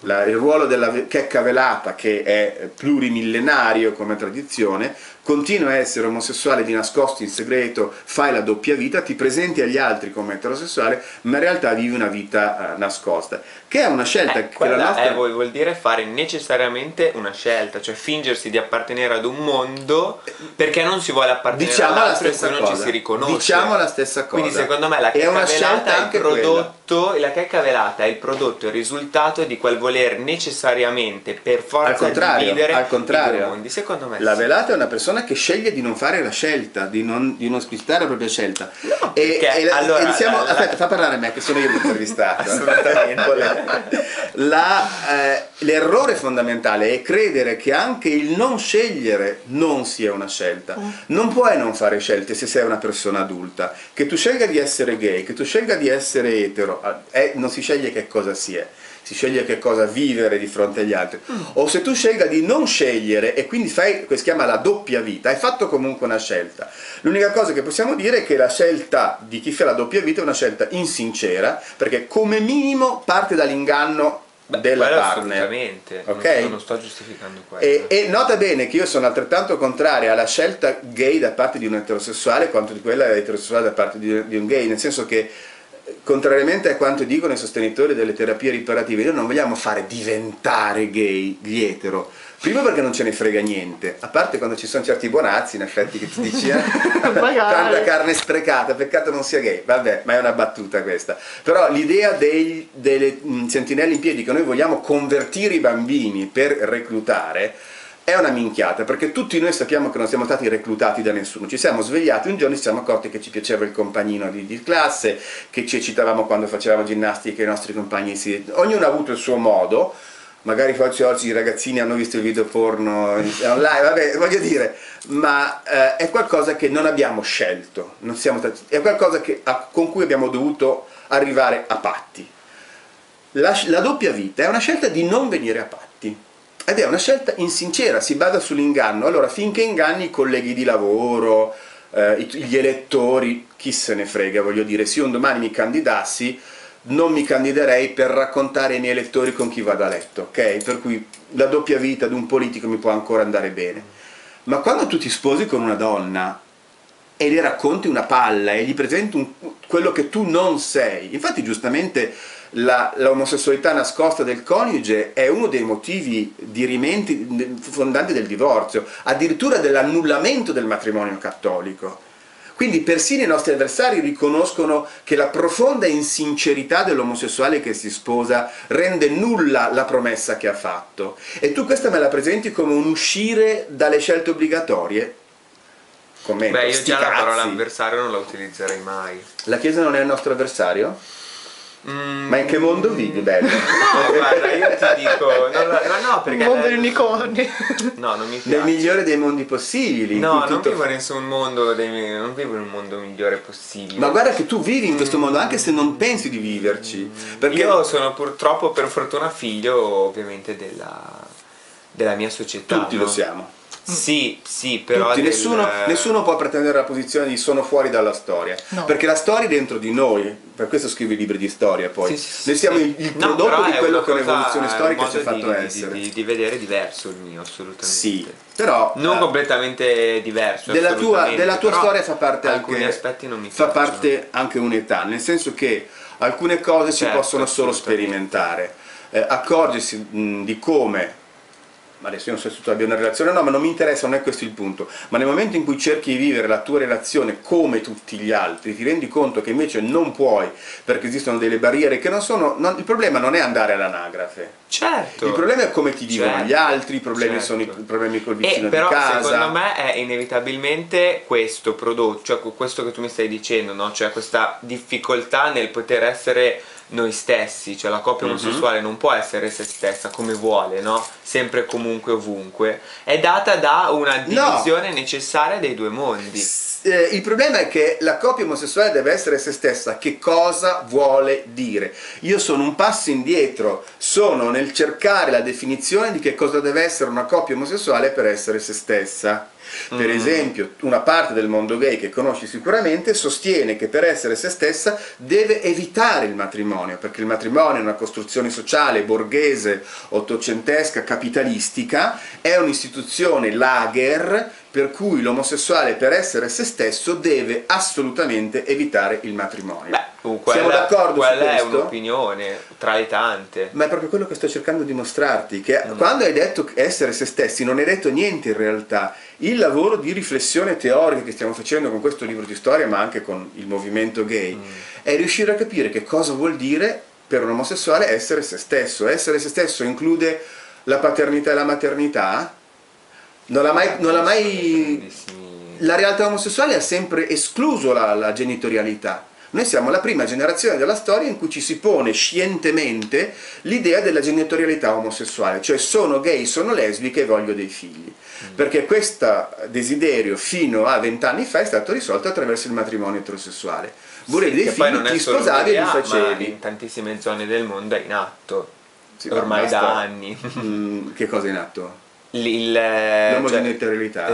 La- il ruolo della checca velata, che è plurimillenario come tradizione, continua a essere omosessuale di nascosto in segreto, fai la doppia vita, ti presenti agli altri come eterosessuale, ma in realtà vivi una vita eh, nascosta, che è una scelta Eh, che quella la nostra... è- vuol, vuol dire fare necessariamente una scelta, cioè fingersi di appartenere ad un mondo perché non si vuole appartenere Diciamo in stessa cui non cosa. ci si riconosce. Diciamo la stessa cosa. Quindi secondo me la È checca una scelta velata è il anche quella. prodotto, la checca velata è il prodotto, il risultato di quel voler necessariamente per forza Al contrario, dividere al i contrario. due mondi. Secondo me La sì. velata è una persona che sceglie di non fare la scelta, di non, di non esplicitare la propria scelta. No, e, perché e allora, e diciamo- la- la- aspetta, fa parlare a me che sono io l'intervistato. Assolutamente. Eh, l'errore fondamentale è credere che anche il non scegliere non sia una scelta. Non puoi non fare scelte se sei una persona adulta. Che tu scelga di essere gay, che tu scelga di essere etero, eh, non si sceglie che cosa si è si sceglie che cosa vivere di fronte agli altri. O se tu scelga di non scegliere e quindi fai che si chiama la doppia vita, hai fatto comunque una scelta. L'unica cosa che possiamo dire è che la scelta di chi fa la doppia vita è una scelta insincera, perché come minimo parte dall'inganno Beh, della partner. assolutamente. Ok? Non, non sto giustificando quello. E, e nota bene che io sono altrettanto contraria alla scelta gay da parte di un eterosessuale quanto di quella eterosessuale da parte di, di un gay, nel senso che contrariamente a quanto dicono i sostenitori delle terapie riparative, noi non vogliamo fare diventare gay gli etero. Primo perché non ce ne frega niente, a parte quando ci sono certi buonazzi, in effetti, che ti dici, eh, tanta carne sprecata, peccato non sia gay, vabbè, ma è una battuta questa. Però l'idea dei, delle sentinelle in piedi che noi vogliamo convertire i bambini per reclutare è una minchiata, perché tutti noi sappiamo che non siamo stati reclutati da nessuno, ci siamo svegliati un giorno e ci siamo accorti che ci piaceva il compagnino di, di classe, che ci eccitavamo quando facevamo ginnastica, i nostri compagni si... Ognuno ha avuto il suo modo, magari forse oggi i ragazzini hanno visto il video porno in- online, vabbè, voglio dire, ma eh, è qualcosa che non abbiamo scelto, non stati- è qualcosa che- a- con cui abbiamo dovuto arrivare a patti. La, la doppia vita è una scelta di non venire a patti ed è una scelta insincera, si basa sull'inganno. Allora, finché inganni i colleghi di lavoro, eh, gli elettori, chi se ne frega, voglio dire, se io un domani mi candidassi, non mi candiderei per raccontare ai miei elettori con chi vado a letto, ok? Per cui la doppia vita di un politico mi può ancora andare bene. Ma quando tu ti sposi con una donna e le racconti una palla e gli presenti un- quello che tu non sei. Infatti, giustamente, l'omosessualità nascosta del coniuge è uno dei motivi dirimenti fondanti del divorzio, addirittura dell'annullamento del matrimonio cattolico. Quindi persino i nostri avversari riconoscono che la profonda insincerità dell'omosessuale che si sposa rende nulla la promessa che ha fatto. E tu questa me la presenti come un uscire dalle scelte obbligatorie? Commento, Beh, io già la parola avversario non la utilizzerei mai. La Chiesa non è il nostro avversario? Mm, Ma in che mondo vivi, bello? No, guarda, io ti dico, la- no, no, perché Il mondo degli unicorni. No, non mi Nel piace. migliore dei mondi possibili. No, non tutto- vivo in nessun mondo dei, non vivo in un mondo migliore possibile. Ma guarda che tu vivi in questo mondo, anche se non pensi di viverci. Perché Io sono purtroppo per fortuna figlio ovviamente della, della mia società. tutti no? lo siamo. Sì, sì, però... Tutti, del- nessuno, nessuno può pretendere la posizione di sono fuori dalla storia. No. Perché la storia è dentro di noi, per questo scrivo i libri di storia poi. Sì, sì, noi siamo sì. il, No, prodotto però di è quello che è un storica ci ha fatto di- essere. Di, di vedere diverso il mio, assolutamente. Sì, però Non eh, completamente diverso. della tua, della tua storia fa parte alcuni anche aspetti non mi fa piacciono. parte anche un'età, nel senso che alcune cose si Certo, possono solo sperimentare. Eh, accorgersi mh, di come adesso io non so se tu abbia una relazione o no, ma non mi interessa, non è questo il punto. Ma nel momento in cui cerchi di vivere la tua relazione come tutti gli altri, ti rendi conto che invece non puoi, perché esistono delle barriere che non sono. non- il problema non è andare all'anagrafe. Certo. Il problema è come ti vivono Certo, gli altri, i problemi certo. sono i problemi col E vicino però di casa. secondo me è inevitabilmente questo prodotto, cioè questo che tu mi stai dicendo, no? cioè questa difficoltà nel poter essere noi stessi, cioè la coppia Mhm. omosessuale non può essere se stessa come vuole, no? Sempre comunque ovunque, è data da una divisione necessaria dei due mondi. S- eh, il problema è che la coppia omosessuale deve essere se stessa. Che cosa vuole dire? Io sono un passo indietro, sono nel cercare la definizione di che cosa deve essere una coppia omosessuale per essere se stessa. Per Mm. esempio, una parte del mondo gay che conosci sicuramente sostiene che per essere se stessa deve evitare il matrimonio, perché il matrimonio è una costruzione sociale, borghese, ottocentesca, capitalistica, è un'istituzione lager per cui l'omosessuale per essere se stesso deve assolutamente evitare il matrimonio. Uh, Siamo d'accordo su quella è questo? un'opinione tra le tante. Ma è proprio quello che sto cercando di mostrarti, che Mm. quando hai detto essere se stessi non hai detto niente in realtà. Il lavoro di riflessione teorica che stiamo facendo con questo libro di storia, ma anche con il movimento gay, Mm. è riuscire a capire che cosa vuol dire per un omosessuale essere se stesso. Essere se stesso include la paternità e la maternità? Non l'ha mai... Non l'ha mai... La realtà omosessuale ha sempre escluso la, la genitorialità. Noi siamo la prima generazione della storia in cui ci si pone scientemente l'idea della genitorialità omosessuale, cioè sono gay, sono lesbiche e voglio dei figli. Perché questo desiderio fino a vent'anni fa è stato risolto attraverso il matrimonio eterosessuale. Volevi Sì, dei figli, ti sposavi e li l'idea, ma facevi. in tantissime zone del mondo è in atto. Sì, ma ormai da anni. Mm, che cosa è in atto? Il- cioè-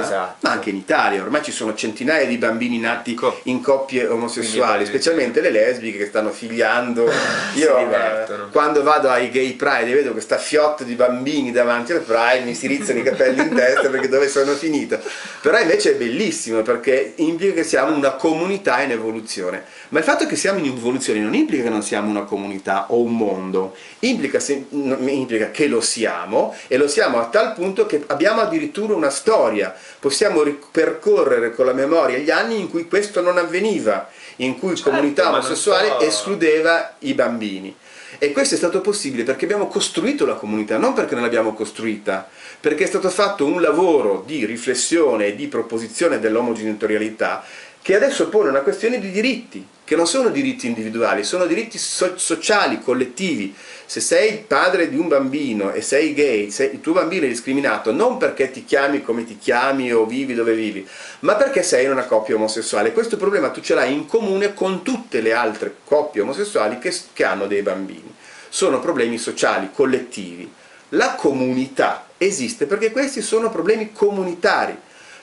esatto. ma anche in Italia ormai ci sono centinaia di bambini nati Ecco. in coppie omosessuali, specialmente le lesbiche che stanno figliando. Io eh, quando vado ai gay pride e vedo questa fiotta di bambini davanti al pride mi si rizzano i capelli in testa perché dove sono finito. Però invece è bellissimo perché implica che siamo una comunità in evoluzione. Ma il fatto che siamo in evoluzione non implica che non siamo una comunità o un mondo, implica, implica che lo siamo e lo siamo a tal punto che abbiamo addirittura una storia, possiamo ripercorrere con la memoria gli anni in cui questo non avveniva, in cui Certo, comunità omosessuale so- escludeva i bambini. E questo è stato possibile perché abbiamo costruito la comunità, non perché non l'abbiamo costruita, perché è stato fatto un lavoro di riflessione e di proposizione dell'omogenitorialità che adesso pone una questione di diritti, che non sono diritti individuali, sono diritti so- sociali, collettivi. Se sei padre di un bambino e sei gay, se il tuo bambino è discriminato non perché ti chiami come ti chiami o vivi dove vivi, ma perché sei in una coppia omosessuale. Questo problema tu ce l'hai in comune con tutte le altre coppie omosessuali che, che hanno dei bambini. Sono problemi sociali, collettivi. La comunità esiste perché questi sono problemi comunitari.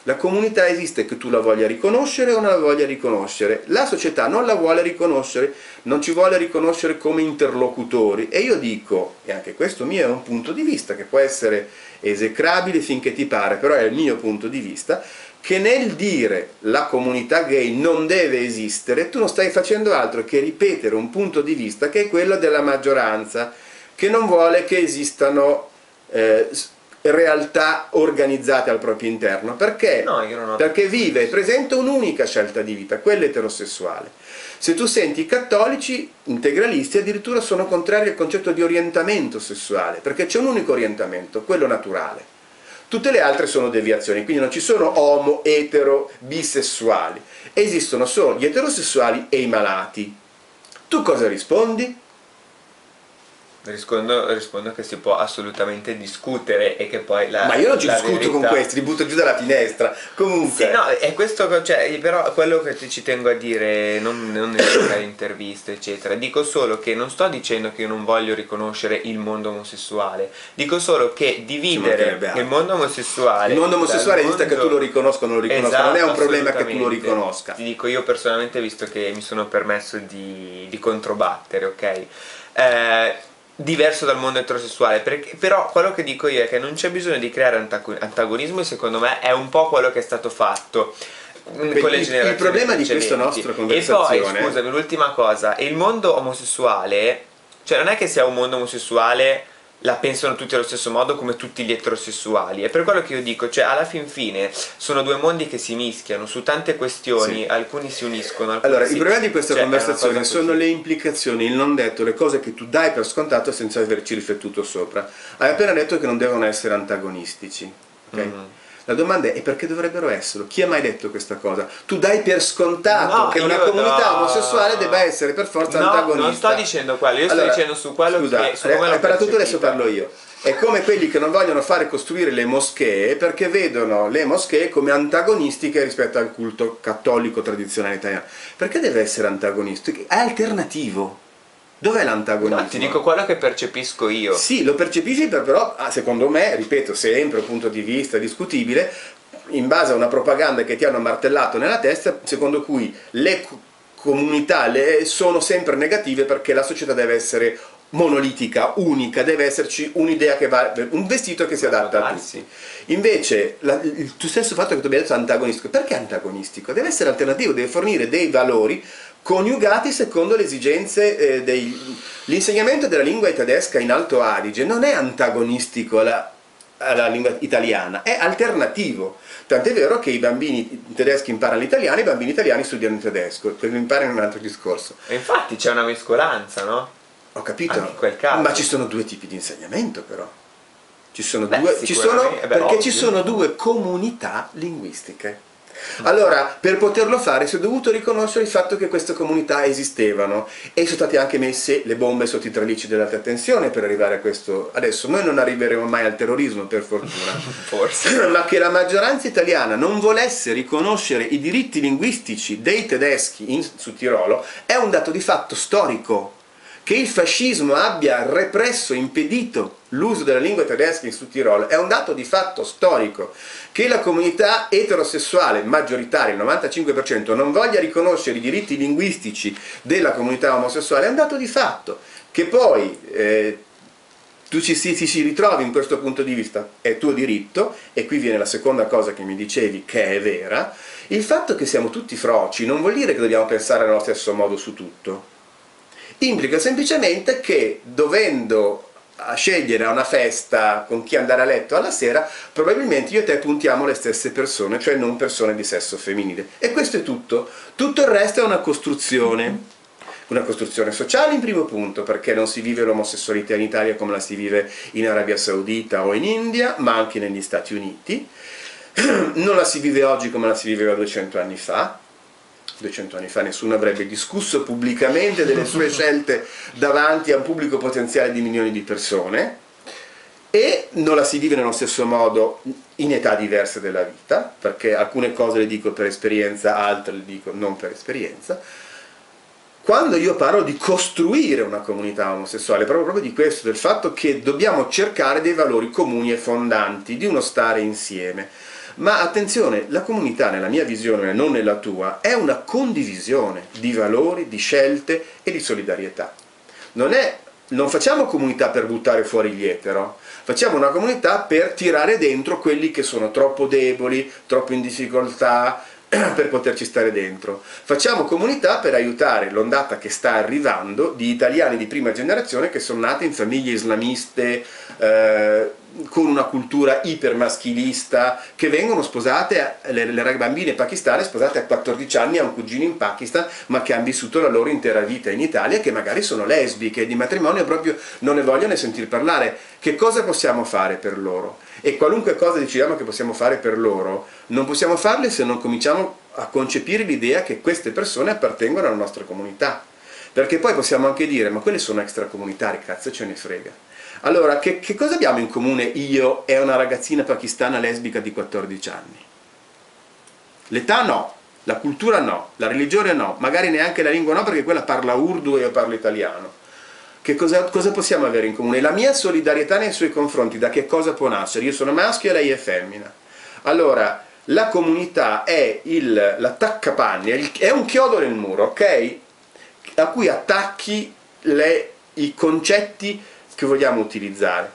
La comunità esiste che tu la voglia riconoscere o non la voglia riconoscere. La società non la vuole riconoscere, non ci vuole riconoscere come interlocutori. E io dico, e anche questo mio è un punto di vista che può essere esecrabile finché ti pare, però è il mio punto di vista, che nel dire la comunità gay non deve esistere, tu non stai facendo altro che ripetere un punto di vista che è quello della maggioranza, che non vuole che esistano eh, realtà organizzate al proprio interno. Perché? No, ho- Perché vive e presenta un'unica scelta di vita, quella eterosessuale. Se tu senti i cattolici integralisti addirittura sono contrari al concetto di orientamento sessuale, perché c'è un unico orientamento, quello naturale. Tutte le altre sono deviazioni, quindi non ci sono omo, etero, bisessuali. Esistono solo gli eterosessuali e i malati. Tu cosa rispondi? Rispondo, rispondo, che si può assolutamente discutere e che poi la Ma io non ci discuto verità... con questi, li butto giù dalla finestra. Comunque. Sì, no, è questo, cioè, però quello che ci tengo a dire, non, non nelle interviste, eccetera, dico solo che non sto dicendo che io non voglio riconoscere il mondo omosessuale, dico solo che dividere il mondo omosessuale. Il mondo omosessuale esiste mondo... che tu lo riconosca o non lo riconosca, esatto, non è un esatto, problema che tu lo riconosca. Ti dico io personalmente, visto che mi sono permesso di, di controbattere, ok? Eh, diverso dal mondo eterosessuale perché, però quello che dico io è che non c'è bisogno di creare antagonismo e secondo me è un po' quello che è stato fatto Beh, con le il, il problema di questa nostra conversazione e poi scusami l'ultima cosa il mondo omosessuale cioè non è che sia un mondo omosessuale la pensano tutti allo stesso modo come tutti gli eterosessuali è per quello che io dico cioè alla fin fine sono due mondi che si mischiano su tante questioni sì. alcuni si uniscono alcuni allora si... il problema di questa cioè, conversazione sono le implicazioni il non detto le cose che tu dai per scontato senza averci riflettuto sopra hai appena detto che non devono essere antagonistici ok? Mm-hmm la domanda è perché dovrebbero esserlo? Chi ha mai detto questa cosa? Tu dai per scontato no, che una comunità no. omosessuale debba essere per forza no, antagonista. Non sto dicendo quello, io sto allora, dicendo su quello scusa, che su come eh, per tutto adesso parlo io. È come quelli che non vogliono fare costruire le moschee perché vedono le moschee come antagonistiche rispetto al culto cattolico tradizionale italiano. Perché deve essere antagonistico? È alternativo. Dov'è l'antagonismo? No, ti dico quello che percepisco io. Sì, lo percepisci, però ah, secondo me, ripeto, sempre un punto di vista discutibile, in base a una propaganda che ti hanno martellato nella testa, secondo cui le comunità le sono sempre negative perché la società deve essere monolitica, unica, deve esserci un'idea che va, un vestito che si adatta a tutti. Invece, la, il tuo stesso fatto che tu abbia detto antagonistico, perché antagonistico? Deve essere alternativo, deve fornire dei valori coniugati secondo le esigenze eh, dei... L'insegnamento della lingua tedesca in Alto Adige non è antagonistico alla, alla lingua italiana, è alternativo. Tant'è vero che i bambini tedeschi imparano l'italiano e i bambini italiani studiano il tedesco, per imparare un altro discorso. E infatti c'è una mescolanza, no? Ho capito, ma ci sono due tipi di insegnamento però. Ci sono Beh, due, ci sono, beh, perché ovvio. ci sono due comunità linguistiche. Allora, per poterlo fare si è dovuto riconoscere il fatto che queste comunità esistevano e sono state anche messe le bombe sotto i tralicci dell'alta tensione per arrivare a questo. Adesso noi non arriveremo mai al terrorismo, per fortuna. Forse. Ma che la maggioranza italiana non volesse riconoscere i diritti linguistici dei tedeschi in, su Tirolo è un dato di fatto storico che il fascismo abbia represso, impedito l'uso della lingua tedesca in Sud Tirolo è un dato di fatto storico. Che la comunità eterosessuale maggioritaria, il 95%, non voglia riconoscere i diritti linguistici della comunità omosessuale è un dato di fatto. Che poi eh, tu ci, ci, ci ritrovi in questo punto di vista, è tuo diritto, e qui viene la seconda cosa che mi dicevi che è vera, il fatto che siamo tutti froci non vuol dire che dobbiamo pensare allo stesso modo su tutto implica semplicemente che dovendo a scegliere a una festa con chi andare a letto alla sera, probabilmente io e te puntiamo le stesse persone, cioè non persone di sesso femminile. E questo è tutto. Tutto il resto è una costruzione. Una costruzione sociale in primo punto, perché non si vive l'omosessualità in Italia come la si vive in Arabia Saudita o in India, ma anche negli Stati Uniti. Non la si vive oggi come la si viveva 200 anni fa, 200 anni fa nessuno avrebbe discusso pubblicamente delle sue scelte davanti a un pubblico potenziale di milioni di persone e non la si vive nello stesso modo in età diverse della vita, perché alcune cose le dico per esperienza, altre le dico non per esperienza. Quando io parlo di costruire una comunità omosessuale, parlo proprio di questo, del fatto che dobbiamo cercare dei valori comuni e fondanti, di uno stare insieme ma attenzione, la comunità nella mia visione, non nella tua, è una condivisione di valori, di scelte e di solidarietà. Non, è, non facciamo comunità per buttare fuori gli etero, facciamo una comunità per tirare dentro quelli che sono troppo deboli, troppo in difficoltà, per poterci stare dentro. Facciamo comunità per aiutare l'ondata che sta arrivando di italiani di prima generazione che sono nati in famiglie islamiste, eh, con una cultura ipermaschilista che vengono sposate, le, le bambine pakistane sposate a 14 anni a un cugino in Pakistan ma che hanno vissuto la loro intera vita in Italia che magari sono lesbiche di matrimonio proprio non ne vogliono sentire parlare. Che cosa possiamo fare per loro? E qualunque cosa decidiamo che possiamo fare per loro non possiamo farle se non cominciamo a concepire l'idea che queste persone appartengono alla nostra comunità. Perché poi possiamo anche dire, ma quelli sono extracomunitari, cazzo ce ne frega. Allora, che, che cosa abbiamo in comune io e una ragazzina pakistana lesbica di 14 anni? L'età no, la cultura no, la religione no, magari neanche la lingua no perché quella parla urdu e io parlo italiano. Che cosa, cosa, possiamo avere in comune? La mia solidarietà nei suoi confronti, da che cosa può nascere? Io sono maschio e lei è femmina. Allora, la comunità è l'attaccapanni, è un chiodo nel muro, ok? A cui attacchi le, i concetti che vogliamo utilizzare.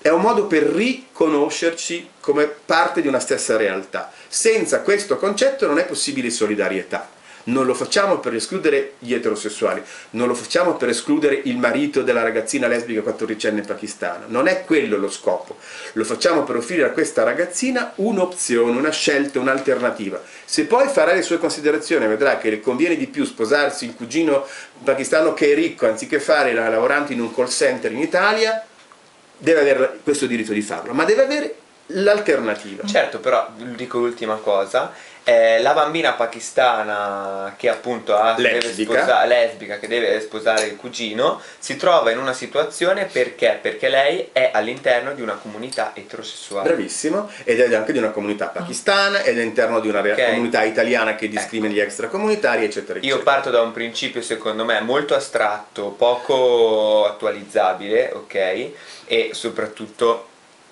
È un modo per riconoscerci come parte di una stessa realtà. Senza questo concetto non è possibile solidarietà non lo facciamo per escludere gli eterosessuali, non lo facciamo per escludere il marito della ragazzina lesbica 14enne pakistana, non è quello lo scopo, lo facciamo per offrire a questa ragazzina un'opzione, una scelta, un'alternativa. Se poi farà le sue considerazioni vedrà che le conviene di più sposarsi il cugino pakistano che è ricco anziché fare la lavorante in un call center in Italia, deve avere questo diritto di farlo, ma deve avere l'alternativa. Certo, però dico l'ultima cosa, eh, la bambina pakistana che appunto ha, lesbica. Deve sposare, lesbica che deve sposare il cugino si trova in una situazione perché? Perché lei è all'interno di una comunità eterosessuale. Bravissimo, ed è anche di una comunità pakistana ed è all'interno di una okay. comunità italiana che discrimina ecco. gli extracomunitari, eccetera, eccetera. Io parto da un principio secondo me molto astratto, poco attualizzabile, ok? E soprattutto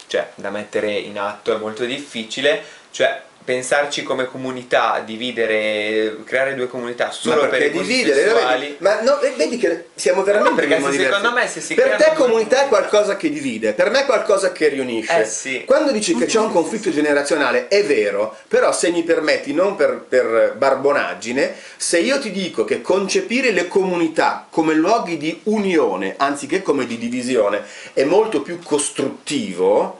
cioè, da mettere in atto è molto difficile, cioè pensarci come comunità, dividere, creare due comunità solo per i dividere, sessuali. Ma no, vedi che siamo veramente no, perché se secondo me se si Per te comunità è qualcosa che divide, per me è qualcosa che riunisce. Eh sì. Quando dici che c'è un conflitto generazionale è vero, però se mi permetti, non per, per barbonaggine, se io ti dico che concepire le comunità come luoghi di unione anziché come di divisione è molto più costruttivo,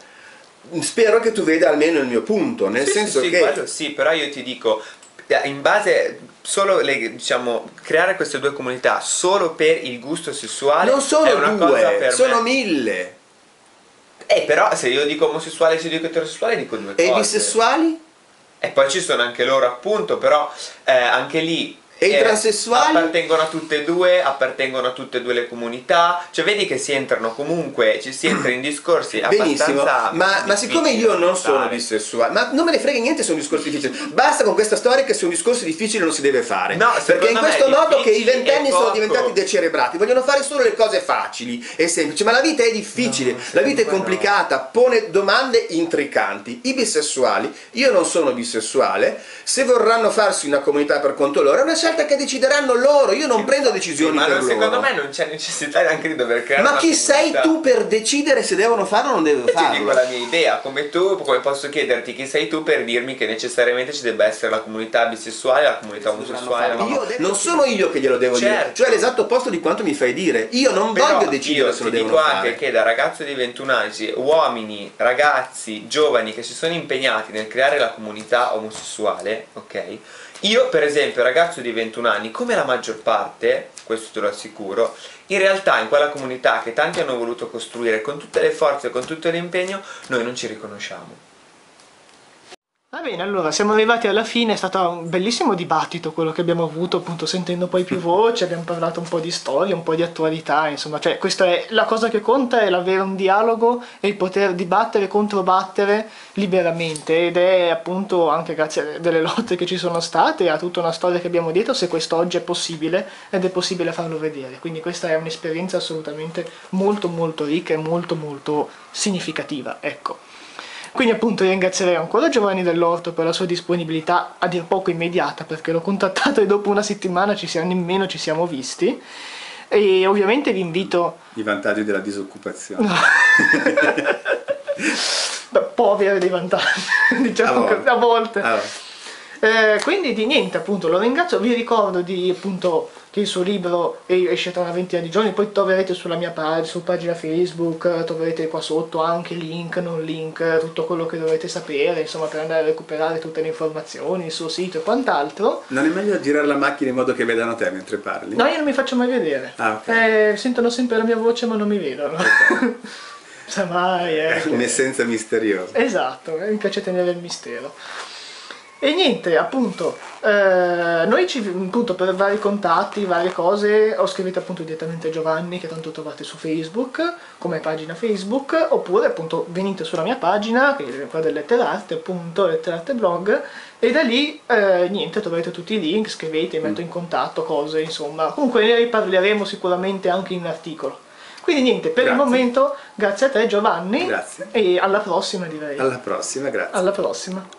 spero che tu veda almeno il mio punto, nel sì, senso sì, che... Quello sì, però io ti dico, eh, in base solo le, diciamo creare queste due comunità solo per il gusto sessuale non sono due, sono me. mille eh però se io dico omosessuale se io dico eterosessuale dico due e cose e bisessuali? e poi ci sono anche loro appunto però eh, anche lì e i transessuali? Appartengono a tutte e due, appartengono a tutte e due le comunità, cioè vedi che si entrano comunque, ci si entra in discorsi Benissimo, ma, ma siccome io non sono bisessuale, ma non me ne frega niente se è un discorso difficile, basta con questa storia che se un discorso difficile non si deve fare, no, perché in questo modo che i ventenni sono diventati decerebrati, vogliono fare solo le cose facili e semplici, ma la vita è difficile, no, la vita è complicata, no. pone domande intricanti. I bisessuali, io non sono bisessuale, se vorranno farsi una comunità per conto loro, è una scelta scelta che decideranno loro, io non prendo decisioni sì, per loro. secondo me non c'è necessità neanche di dover creare Ma chi sei tu per decidere se devono farlo o non devono farlo? Ti dico la mia idea, come tu, come posso chiederti chi sei tu per dirmi che necessariamente ci debba essere la comunità bisessuale, la comunità omosessuale. La io non sono io che glielo devo certo. dire, cioè l'esatto opposto di quanto mi fai dire. Io non Però voglio decidere se lo devono fare. Io dico anche che da ragazzo di 21 anni, uomini, ragazzi, giovani che si sono impegnati nel creare la comunità omosessuale, ok? Io, per esempio, ragazzo di 21 anni, come la maggior parte, questo te lo assicuro, in realtà in quella comunità che tanti hanno voluto costruire con tutte le forze, con tutto l'impegno, noi non ci riconosciamo. Va bene, allora siamo arrivati alla fine, è stato un bellissimo dibattito quello che abbiamo avuto, appunto sentendo poi più voci, abbiamo parlato un po' di storia, un po' di attualità, insomma, cioè questa è la cosa che conta è l'avere un dialogo e il poter dibattere e controbattere liberamente ed è appunto anche grazie a delle lotte che ci sono state, a tutta una storia che abbiamo dietro, se questo oggi è possibile ed è possibile farlo vedere, quindi questa è un'esperienza assolutamente molto molto ricca e molto molto significativa, ecco. Quindi appunto ringrazierei ancora Giovanni Dell'Orto per la sua disponibilità a dir poco immediata perché l'ho contattato e dopo una settimana ci siamo, nemmeno ci siamo visti e ovviamente vi invito... I vantaggi della disoccupazione. No. Beh, può avere dei vantaggi, diciamo a volte. a volte. Allora. Eh, quindi di niente appunto lo ringrazio, vi ricordo di appunto che il suo libro esce tra una ventina di giorni, poi troverete sulla mia pagina, su pagina Facebook, troverete qua sotto anche link, non link, tutto quello che dovete sapere, insomma per andare a recuperare tutte le informazioni, il suo sito e quant'altro. Non è meglio girare la macchina in modo che vedano te mentre parli? No, io non mi faccio mai vedere. Ah, okay. eh, sentono sempre la mia voce ma non mi vedono. Okay. Mai, eh. Un'essenza misteriosa. Esatto, mi piace tenere il mistero. E niente, appunto, eh, noi ci, appunto, per vari contatti, varie cose, o scrivete appunto direttamente a Giovanni, che tanto trovate su Facebook, come pagina Facebook, oppure appunto venite sulla mia pagina, che è quella del Letterarte, appunto, Letterarte Blog, e da lì, eh, niente, troverete tutti i link, scrivete, metto in contatto, cose, insomma. Comunque ne riparleremo sicuramente anche in articolo. Quindi niente, per Grazie. il momento, grazie a te Giovanni, Grazie. e alla prossima direi. Alla prossima, grazie. Alla prossima.